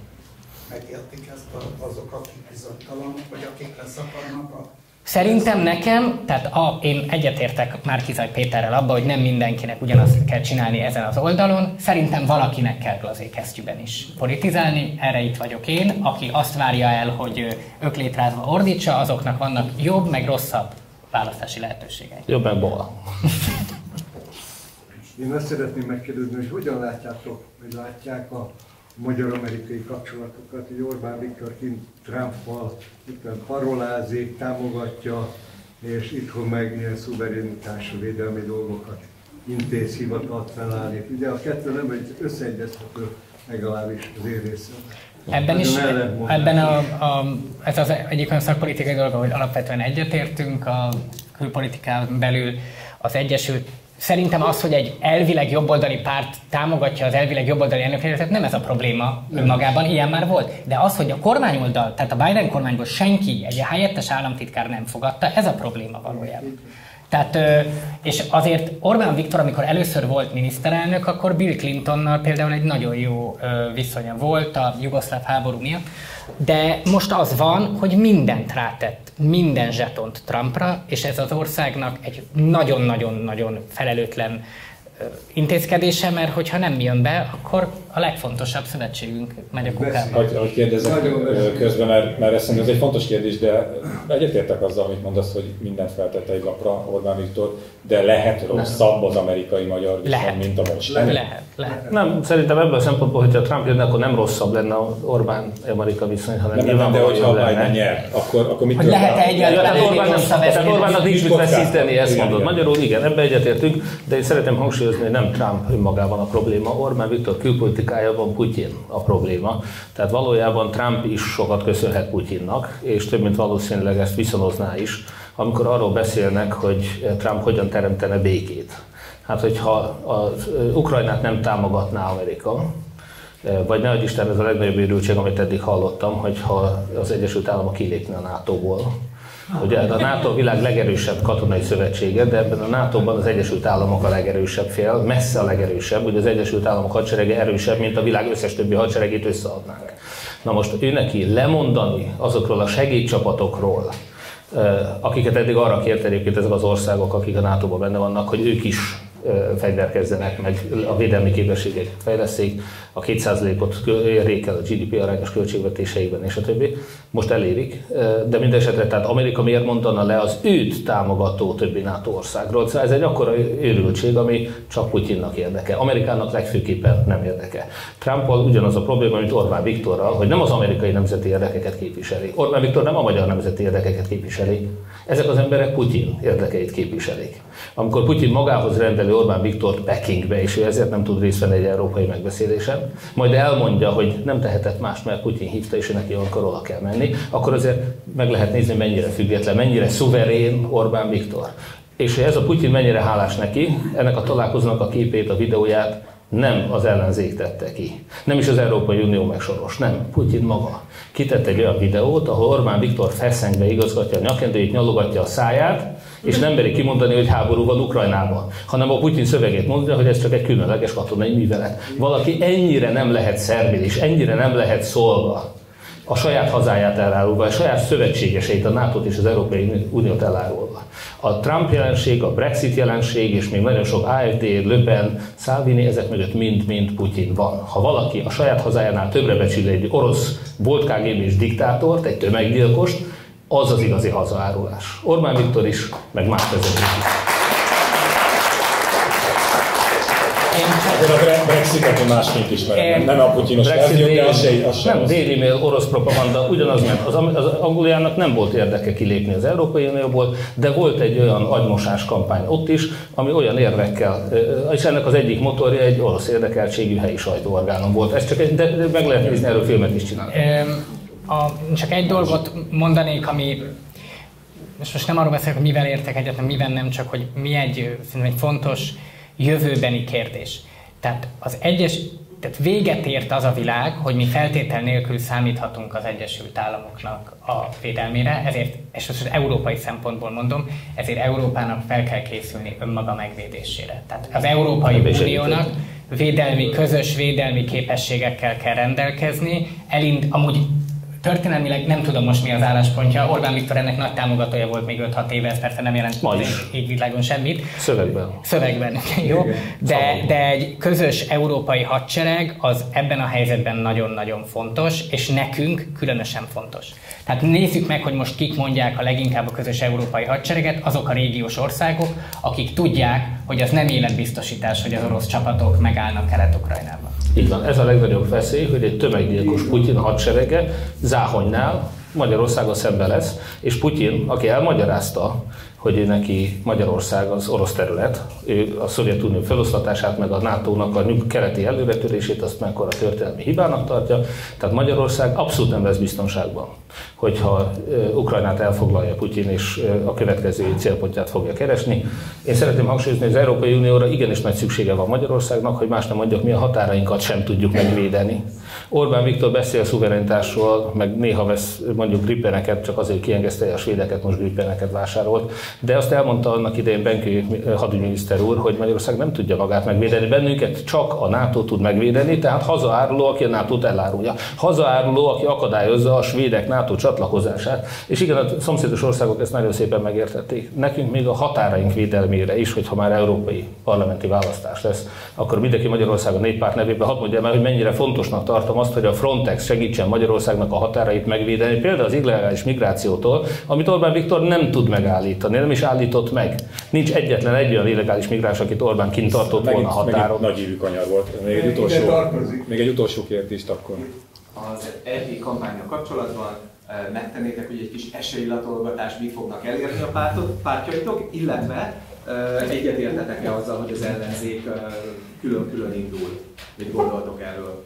Megértik ezt azok, akik bizonytalanok, vagy akik lesz akarnak a Szerintem nekem, tehát a, én egyetértek Márkizaj Péterrel abba, hogy nem mindenkinek ugyanazt kell csinálni ezen az oldalon. Szerintem valakinek kell glazékesztyűben is politizálni, erre itt vagyok én. Aki azt várja el, hogy öklétrázva ordítsa, azoknak vannak jobb, meg rosszabb választási lehetőségei. Jobb, meg bal. Én azt szeretném megkérdezni, hogy hogyan látjátok, vagy látják a magyar-amerikai kapcsolatokat, hogy Orbán Viktor kint Trump-val parolázik, támogatja, és itthon meg ilyen védelmi dolgokat intéz, hivatalt felállít. Ugye a kettő nem egy összeegyeztető legalábbis az én részemben. Ebben is, ebben a, a, ez az egyik olyan szakpolitikai dolog, hogy alapvetően egyetértünk a külpolitikán belül az Egyesült Szerintem az, hogy egy elvileg jobboldali párt támogatja az elvileg jobboldali elnökjelöltet, nem ez a probléma önmagában, ilyen már volt. De az, hogy a kormányoldal, tehát a Biden kormányból senki, egy helyettes államtitkár nem fogadta, ez a probléma valójában. Tehát, és azért Orbán Viktor, amikor először volt miniszterelnök, akkor Bill Clintonnal például egy nagyon jó viszonya volt a jugoszláv háború miatt, de most az van, hogy mindent rátett, minden zsetont Trumpra, és ez az országnak egy nagyon-nagyon-nagyon felelőtlen intézkedése, mert hogyha nem jön be, akkor a legfontosabb szövetségünk megy a kukába. Hogy, hogy kérdezek közben, mert, mert ez ez egy fontos kérdés, de egyetértek azzal, amit mondasz, hogy mindent feltette egy lapra Orbán Viktor, de lehet rosszabb az amerikai-magyar viszony, mint a most. Lehet, lehet, lehet. Nem, szerintem ebből a szempontból, hogyha Trump jönne, akkor nem rosszabb lenne az Orbán-Amerika viszony, hanem nem, nem, de hogyha Biden nyer, akkor, akkor mit lehet egyáltalán Orbán rosszabb Tehát Orbánnak nincs mit veszíteni, ezt mondod. Magyarul igen, ebbe egyetértünk, de én szeretném hangsúlyozni, hogy nem Trump önmagában a probléma, Orbán Viktor külpolitikájában Putyin a probléma. Tehát valójában Trump is sokat köszönhet Putyinnak, és több mint valószínűleg ezt viszonozná is, amikor arról beszélnek, hogy Trump hogyan teremtene békét. Hát, hogyha az Ukrajnát nem támogatná Amerika, vagy ne Isten, ez a legnagyobb őrültség, amit eddig hallottam, hogyha az Egyesült Államok kilépne a NATO-ból, Ugye a NATO világ legerősebb katonai szövetsége, de ebben a NATO-ban az Egyesült Államok a legerősebb fél, messze a legerősebb, ugye az Egyesült Államok hadserege erősebb, mint a világ összes többi hadseregét összeadnánk. Na most ő neki lemondani azokról a segédcsapatokról, akiket eddig arra kért egyébként ezek az országok, akik a NATO-ban benne vannak, hogy ők is fegyverkezzenek, meg a védelmi képességeket fejleszték, a 2%-ot érjék el a GDP arányos költségvetéseiben, és a többi. Most elérik, de minden esetre, tehát Amerika miért mondana le az őt támogató többi NATO országról? Szóval ez egy akkora őrültség, ami csak Putyinnak érdeke. Amerikának legfőképpen nem érdeke. Trumpol ugyanaz a probléma, mint Orbán Viktorral, hogy nem az amerikai nemzeti érdekeket képviseli. Orbán Viktor nem a magyar nemzeti érdekeket képviseli. Ezek az emberek Putyin érdekeit képviselik. Amikor Putyin magához rendeli Orbán Viktort Pekingbe, és ő ezért nem tud részt venni egy európai megbeszélésen, majd elmondja, hogy nem tehetett más, mert Putyin hívta, és neki olyankor oda kell menni, akkor azért meg lehet nézni, mennyire független, mennyire szuverén Orbán Viktor. És hogy ez a Putyin mennyire hálás neki, ennek a találkozónak a képét, a videóját nem az ellenzék tette ki. Nem is az Európai Unió meg Soros, nem. Putyin maga. Kitett egy olyan videót, ahol Orbán Viktor feszengve igazgatja a nyakendőjét, nyalogatja a száját, és nem meri kimondani, hogy háború van Ukrajnában, hanem a Putyin szövegét mondja, hogy ez csak egy különleges katonai művelet. Valaki ennyire nem lehet szervil, és ennyire nem lehet szolga a saját hazáját elárulva, a saját szövetségeseit, a nato és az Európai Uniót elárulva. A Trump jelenség, a Brexit jelenség, és még nagyon sok AFD, Le Salvini, ezek mögött mind-mind Putyin van. Ha valaki a saját hazájánál többre becsül egy orosz volt KGB és diktátort, egy tömeggyilkost, az az igazi hazaárulás. Orbán Viktor is, meg más vezetők is. Akkor a Brexitet másként ismerem, nem a putyinos verzió, de az, se, az Nem, Daily Mail, orosz propaganda, ugyanaz ment. Az, az Angliának nem volt érdeke kilépni az Európai Unióból, de volt egy olyan agymosás kampány ott is, ami olyan érvekkel, és ennek az egyik motorja egy orosz érdekeltségű helyi sajtóorgánom volt. Ez csak egy, de, de meg lehet nézni, erről filmet is csinálni. A, csak egy dolgot mondanék, ami és most nem arról beszélek, hogy mivel értek egyet, mivel nem, csak hogy mi egy, egy fontos jövőbeni kérdés. Tehát az egyes, tehát véget ért az a világ, hogy mi feltétel nélkül számíthatunk az Egyesült Államoknak a védelmére, ezért, és most az európai szempontból mondom, ezért Európának fel kell készülni önmaga megvédésére. Tehát az Európai Uniónak védelmi, közös védelmi képességekkel kell rendelkezni, elind, amúgy Történelmileg nem tudom most mi az álláspontja. Orbán Viktor ennek nagy támogatója volt még 5-6 éve, ez persze nem jelent Ma is. égvilágon semmit. Szövegben. Szövegben, jó. De, de egy közös európai hadsereg az ebben a helyzetben nagyon-nagyon fontos, és nekünk különösen fontos. Tehát nézzük meg, hogy most kik mondják a leginkább a közös európai hadsereget, azok a régiós országok, akik tudják, hogy az nem életbiztosítás, hogy az orosz csapatok megállnak Kelet-Ukrajnában. Így van, ez a legnagyobb veszély, hogy egy tömeggyilkos Putyin hadserege Záhonynál Magyarországon szembe lesz, és Putyin, aki elmagyarázta, hogy neki Magyarország az orosz terület, ő a Szovjetunió feloszlatását, meg a NATO-nak a keleti előretörését azt mekkora történelmi hibának tartja, tehát Magyarország abszolút nem lesz biztonságban hogyha Ukrajnát elfoglalja Putyin és a következő célpontját fogja keresni. Én szeretném hangsúlyozni, hogy az Európai Unióra igenis nagy szüksége van Magyarországnak, hogy más nem mondjak, mi a határainkat sem tudjuk megvédeni. Orbán Viktor beszél szuverenitásról, meg néha vesz mondjuk grippeneket, csak azért kiengesztelje a svédeket, most grippeneket vásárolt, de azt elmondta annak idején Benkő hadügyminiszter úr, hogy Magyarország nem tudja magát megvédeni, bennünket csak a NATO tud megvédeni, tehát hazaáruló, aki a NATO-t elárulja. Hazaáruló, aki akadályozza a svédek NATO csatlakozását. És igen, a szomszédos országok ezt nagyon szépen megértették. Nekünk még a határaink védelmére is, hogyha már európai parlamenti választás lesz, akkor mindenki Magyarországon néppárt nevében hadd mondja el, hogy mennyire fontosnak tartom azt, hogy a Frontex segítsen Magyarországnak a határait megvédeni, például az illegális migrációtól, amit Orbán Viktor nem tud megállítani, nem is állított meg. Nincs egyetlen egy olyan illegális migráns, akit Orbán kint tartott volna a határon. Nagy ívű kanyar volt. Még egy utolsó, még egy utolsó kérdést akkor. Az EP kampányra kapcsolatban megtennétek, hogy egy kis esélylatolgatást mit fognak elérni a pártot, pártjaitok, illetve egyetértetek-e azzal, hogy az ellenzék külön-külön indul? Mit gondoltok erről?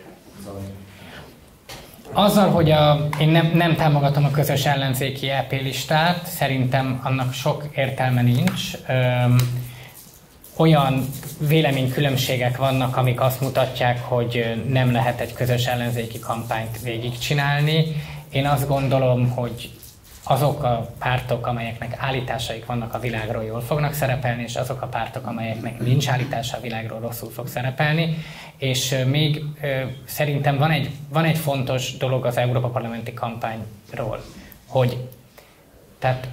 Azzal, hogy a, én nem, nem támogatom a közös ellenzéki EP listát, szerintem annak sok értelme nincs. Öm, olyan véleménykülönbségek vannak, amik azt mutatják, hogy nem lehet egy közös ellenzéki kampányt végigcsinálni. Én azt gondolom, hogy azok a pártok, amelyeknek állításaik vannak a világról, jól fognak szerepelni, és azok a pártok, amelyeknek nincs állítása a világról, rosszul fog szerepelni. És még szerintem van egy, van egy fontos dolog az Európa Parlamenti kampányról, hogy tehát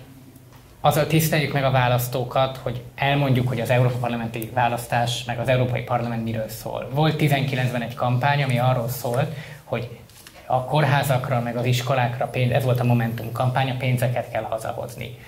azzal tiszteljük meg a választókat, hogy elmondjuk, hogy az Európa Parlamenti választás, meg az Európai Parlament miről szól. Volt 19-ben egy kampány, ami arról szólt, hogy a kórházakra, meg az iskolákra pénz, ez volt a Momentum kampánya, pénzeket kell hazahozni.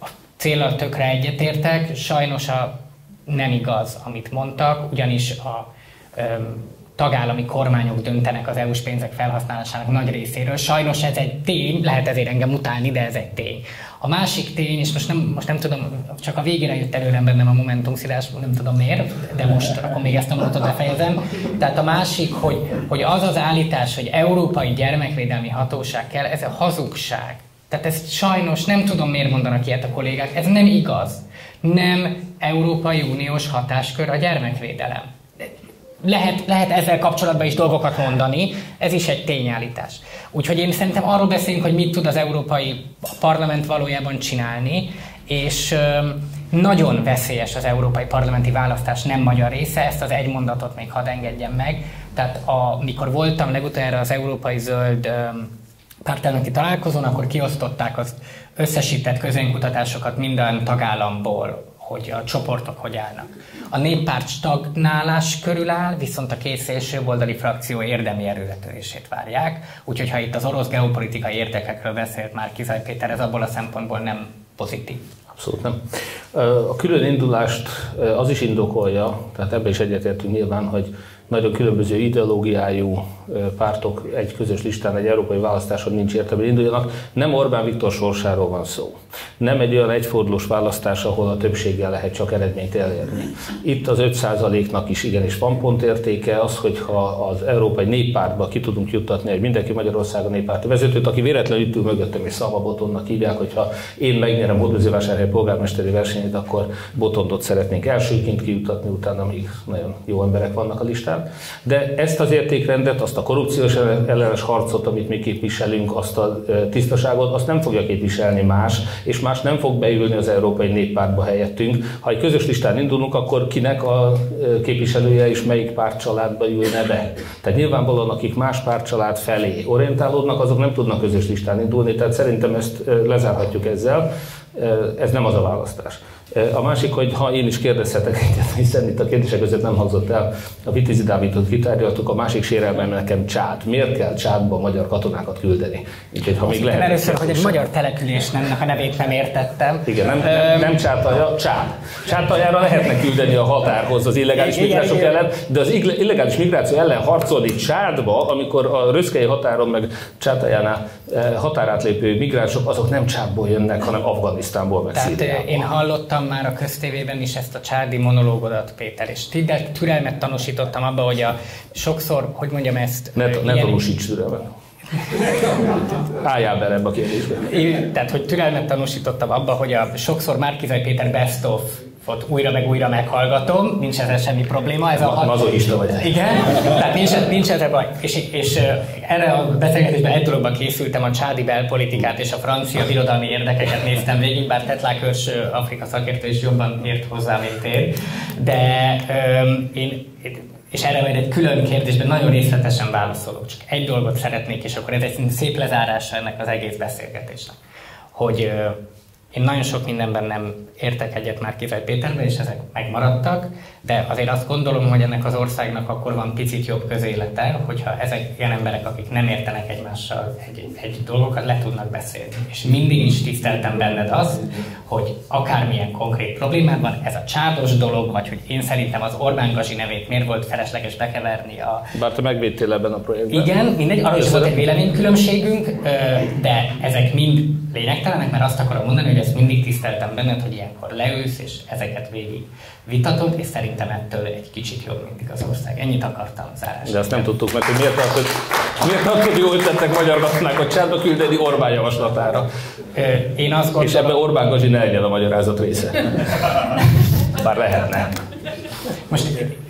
A célral tökre egyetértek, sajnos a nem igaz, amit mondtak, ugyanis a öm, tagállami kormányok döntenek az EU-s pénzek felhasználásának nagy részéről. Sajnos ez egy tény, lehet ezért engem utálni, de ez egy tény. A másik tény, és most nem, most nem tudom, csak a végére jött előre bennem a Momentum szílás, nem tudom miért, de most akkor még ezt a mondatot befejezem. Tehát a másik, hogy, hogy az az állítás, hogy Európai Gyermekvédelmi Hatóság kell, ez a hazugság. Tehát ezt sajnos nem tudom, miért mondanak ilyet a kollégák, ez nem igaz. Nem Európai Uniós hatáskör a gyermekvédelem lehet, lehet ezzel kapcsolatban is dolgokat mondani, ez is egy tényállítás. Úgyhogy én szerintem arról beszélünk, hogy mit tud az Európai Parlament valójában csinálni, és nagyon veszélyes az európai parlamenti választás nem magyar része, ezt az egy mondatot még hadd engedjem meg. Tehát amikor voltam legutoljára az Európai Zöld pártelnöki találkozón, akkor kiosztották az összesített közönkutatásokat minden tagállamból, hogy a csoportok hogy állnak. A néppárt stagnálás körül áll, viszont a két szélsőoldali frakció érdemi erőletörését várják, úgyhogy ha itt az orosz geopolitikai érdekekről beszélt már Kizaj Péter, ez abból a szempontból nem pozitív. Abszolút nem. A külön indulást az is indokolja, tehát ebben is egyetértünk nyilván, hogy nagyon különböző ideológiájú pártok egy közös listán egy európai választáson nincs értelme induljanak. Nem Orbán Viktor sorsáról van szó. Nem egy olyan egyfordulós választás, ahol a többséggel lehet csak eredményt elérni. Itt az 5%-nak is igenis van pontértéke, az, hogyha az Európai Néppártba ki tudunk juttatni egy mindenki Magyarországon néppárti vezetőt, aki véletlenül itt ül mögöttem és Szava Botonnak hívják, hogyha én megnyerem Hódműzővásárhely polgármesteri versenyét, akkor Botondot szeretnénk elsőként kijutatni, utána még nagyon jó emberek vannak a listán. De ezt az értékrendet, azt a korrupciós ellenes harcot, amit mi képviselünk, azt a tisztaságot, azt nem fogja képviselni más, és más nem fog beülni az Európai Néppártba helyettünk. Ha egy közös listán indulunk, akkor kinek a képviselője és melyik pártcsaládba ülne be. Tehát nyilvánvalóan, akik más pártcsalád felé orientálódnak, azok nem tudnak közös listán indulni, tehát szerintem ezt lezárhatjuk ezzel. Ez nem az a választás. A másik, hogy ha én is kérdezhetek egyet, hiszen itt a kérdések között nem hangzott el, a Vitizi Dávidot kitárgyaltuk, a másik sérelmem nekem Csád. Miért kell Csádba magyar katonákat küldeni? Úgyhogy, ha még lehet, először, hogy egy magyar település nem, a nevét nem értettem. Igen, nem, nem, nem Csátalja, Csád. Csádtaljára lehetne küldeni a határhoz az illegális igen, migránsok igen. ellen, de az illegális migráció ellen harcolni Csádba, amikor a röszkei határon meg Csátaljánál határátlépő migránsok, azok nem Csádból jönnek, hanem Afganisztánból meg Tehát én hallottam hallottam már a köztévében is ezt a csárdi monológodat, Péter, és türelmet tanúsítottam abba, hogy a sokszor, hogy mondjam ezt... Ne, ne tanúsíts türelmet. Álljál bele ebbe a kérdésbe. Tehát, hogy türelmet tanúsítottam abba, hogy a sokszor Márkizaj Péter best of ott újra meg újra meghallgatom, nincs ezzel semmi probléma. Ez a Mazoista vagy. Igen, tehát nincs, nincs ezzel baj. És, és erre a beszélgetésben egy dologban készültem, a csádi belpolitikát és a francia birodalmi érdekeket néztem végig, bár Tetlákörs Afrika szakértő is jobban ért hozzá, mint én. De um, én, és erre majd egy külön kérdésben nagyon részletesen válaszolok. Csak egy dolgot szeretnék, és akkor ez egy szép lezárása ennek az egész beszélgetésnek. Hogy én nagyon sok mindenben nem értek egyet már Kifej Péterben, és ezek megmaradtak, de azért azt gondolom, hogy ennek az országnak akkor van picit jobb közélete, hogyha ezek ilyen emberek, akik nem értenek egymással egy, egy dolgokat, le tudnak beszélni. És mindig is tiszteltem benned az, hogy akármilyen konkrét problémád van, ez a csádos dolog, vagy hogy én szerintem az Orbán Gazi nevét miért volt felesleges bekeverni a... Bár te megvédtél ebben a projektben. Igen, mindegy, arra is volt egy véleménykülönbségünk, de ezek mind lényegtelenek, mert azt akarom mondani, hogy ezt mindig tiszteltem benned, hogy ilyenkor leülsz, és ezeket végig vitatod, és szerintem ettől egy kicsit jobb mindig az ország. Ennyit akartam zárásra. De azt nem tudtuk meg, hogy miért tartod, miért tartod jó ötletek magyar katonákat csátba küldeni Orbán javaslatára. Én azt gondolom... És ebben Orbán Gazi ne legyen a magyarázat része. Bár lehetne. Most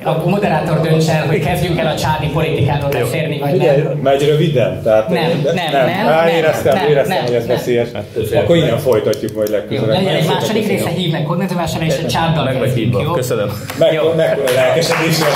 a moderátor dönts el, hogy kezdjünk el a csádi politikáról beszélni, vagy nem. Megy röviden? Tehát nem, nem, nem. nem, nem, éreztem, nem, éreztem nem, hogy ez veszélyes. Akkor innen folytatjuk majd legközelebb. Legyen egy második része, hív meg koordinátorvásárra, és a csáddal kezdjünk, jó? Köszönöm. Meg, meg lelkesedésre.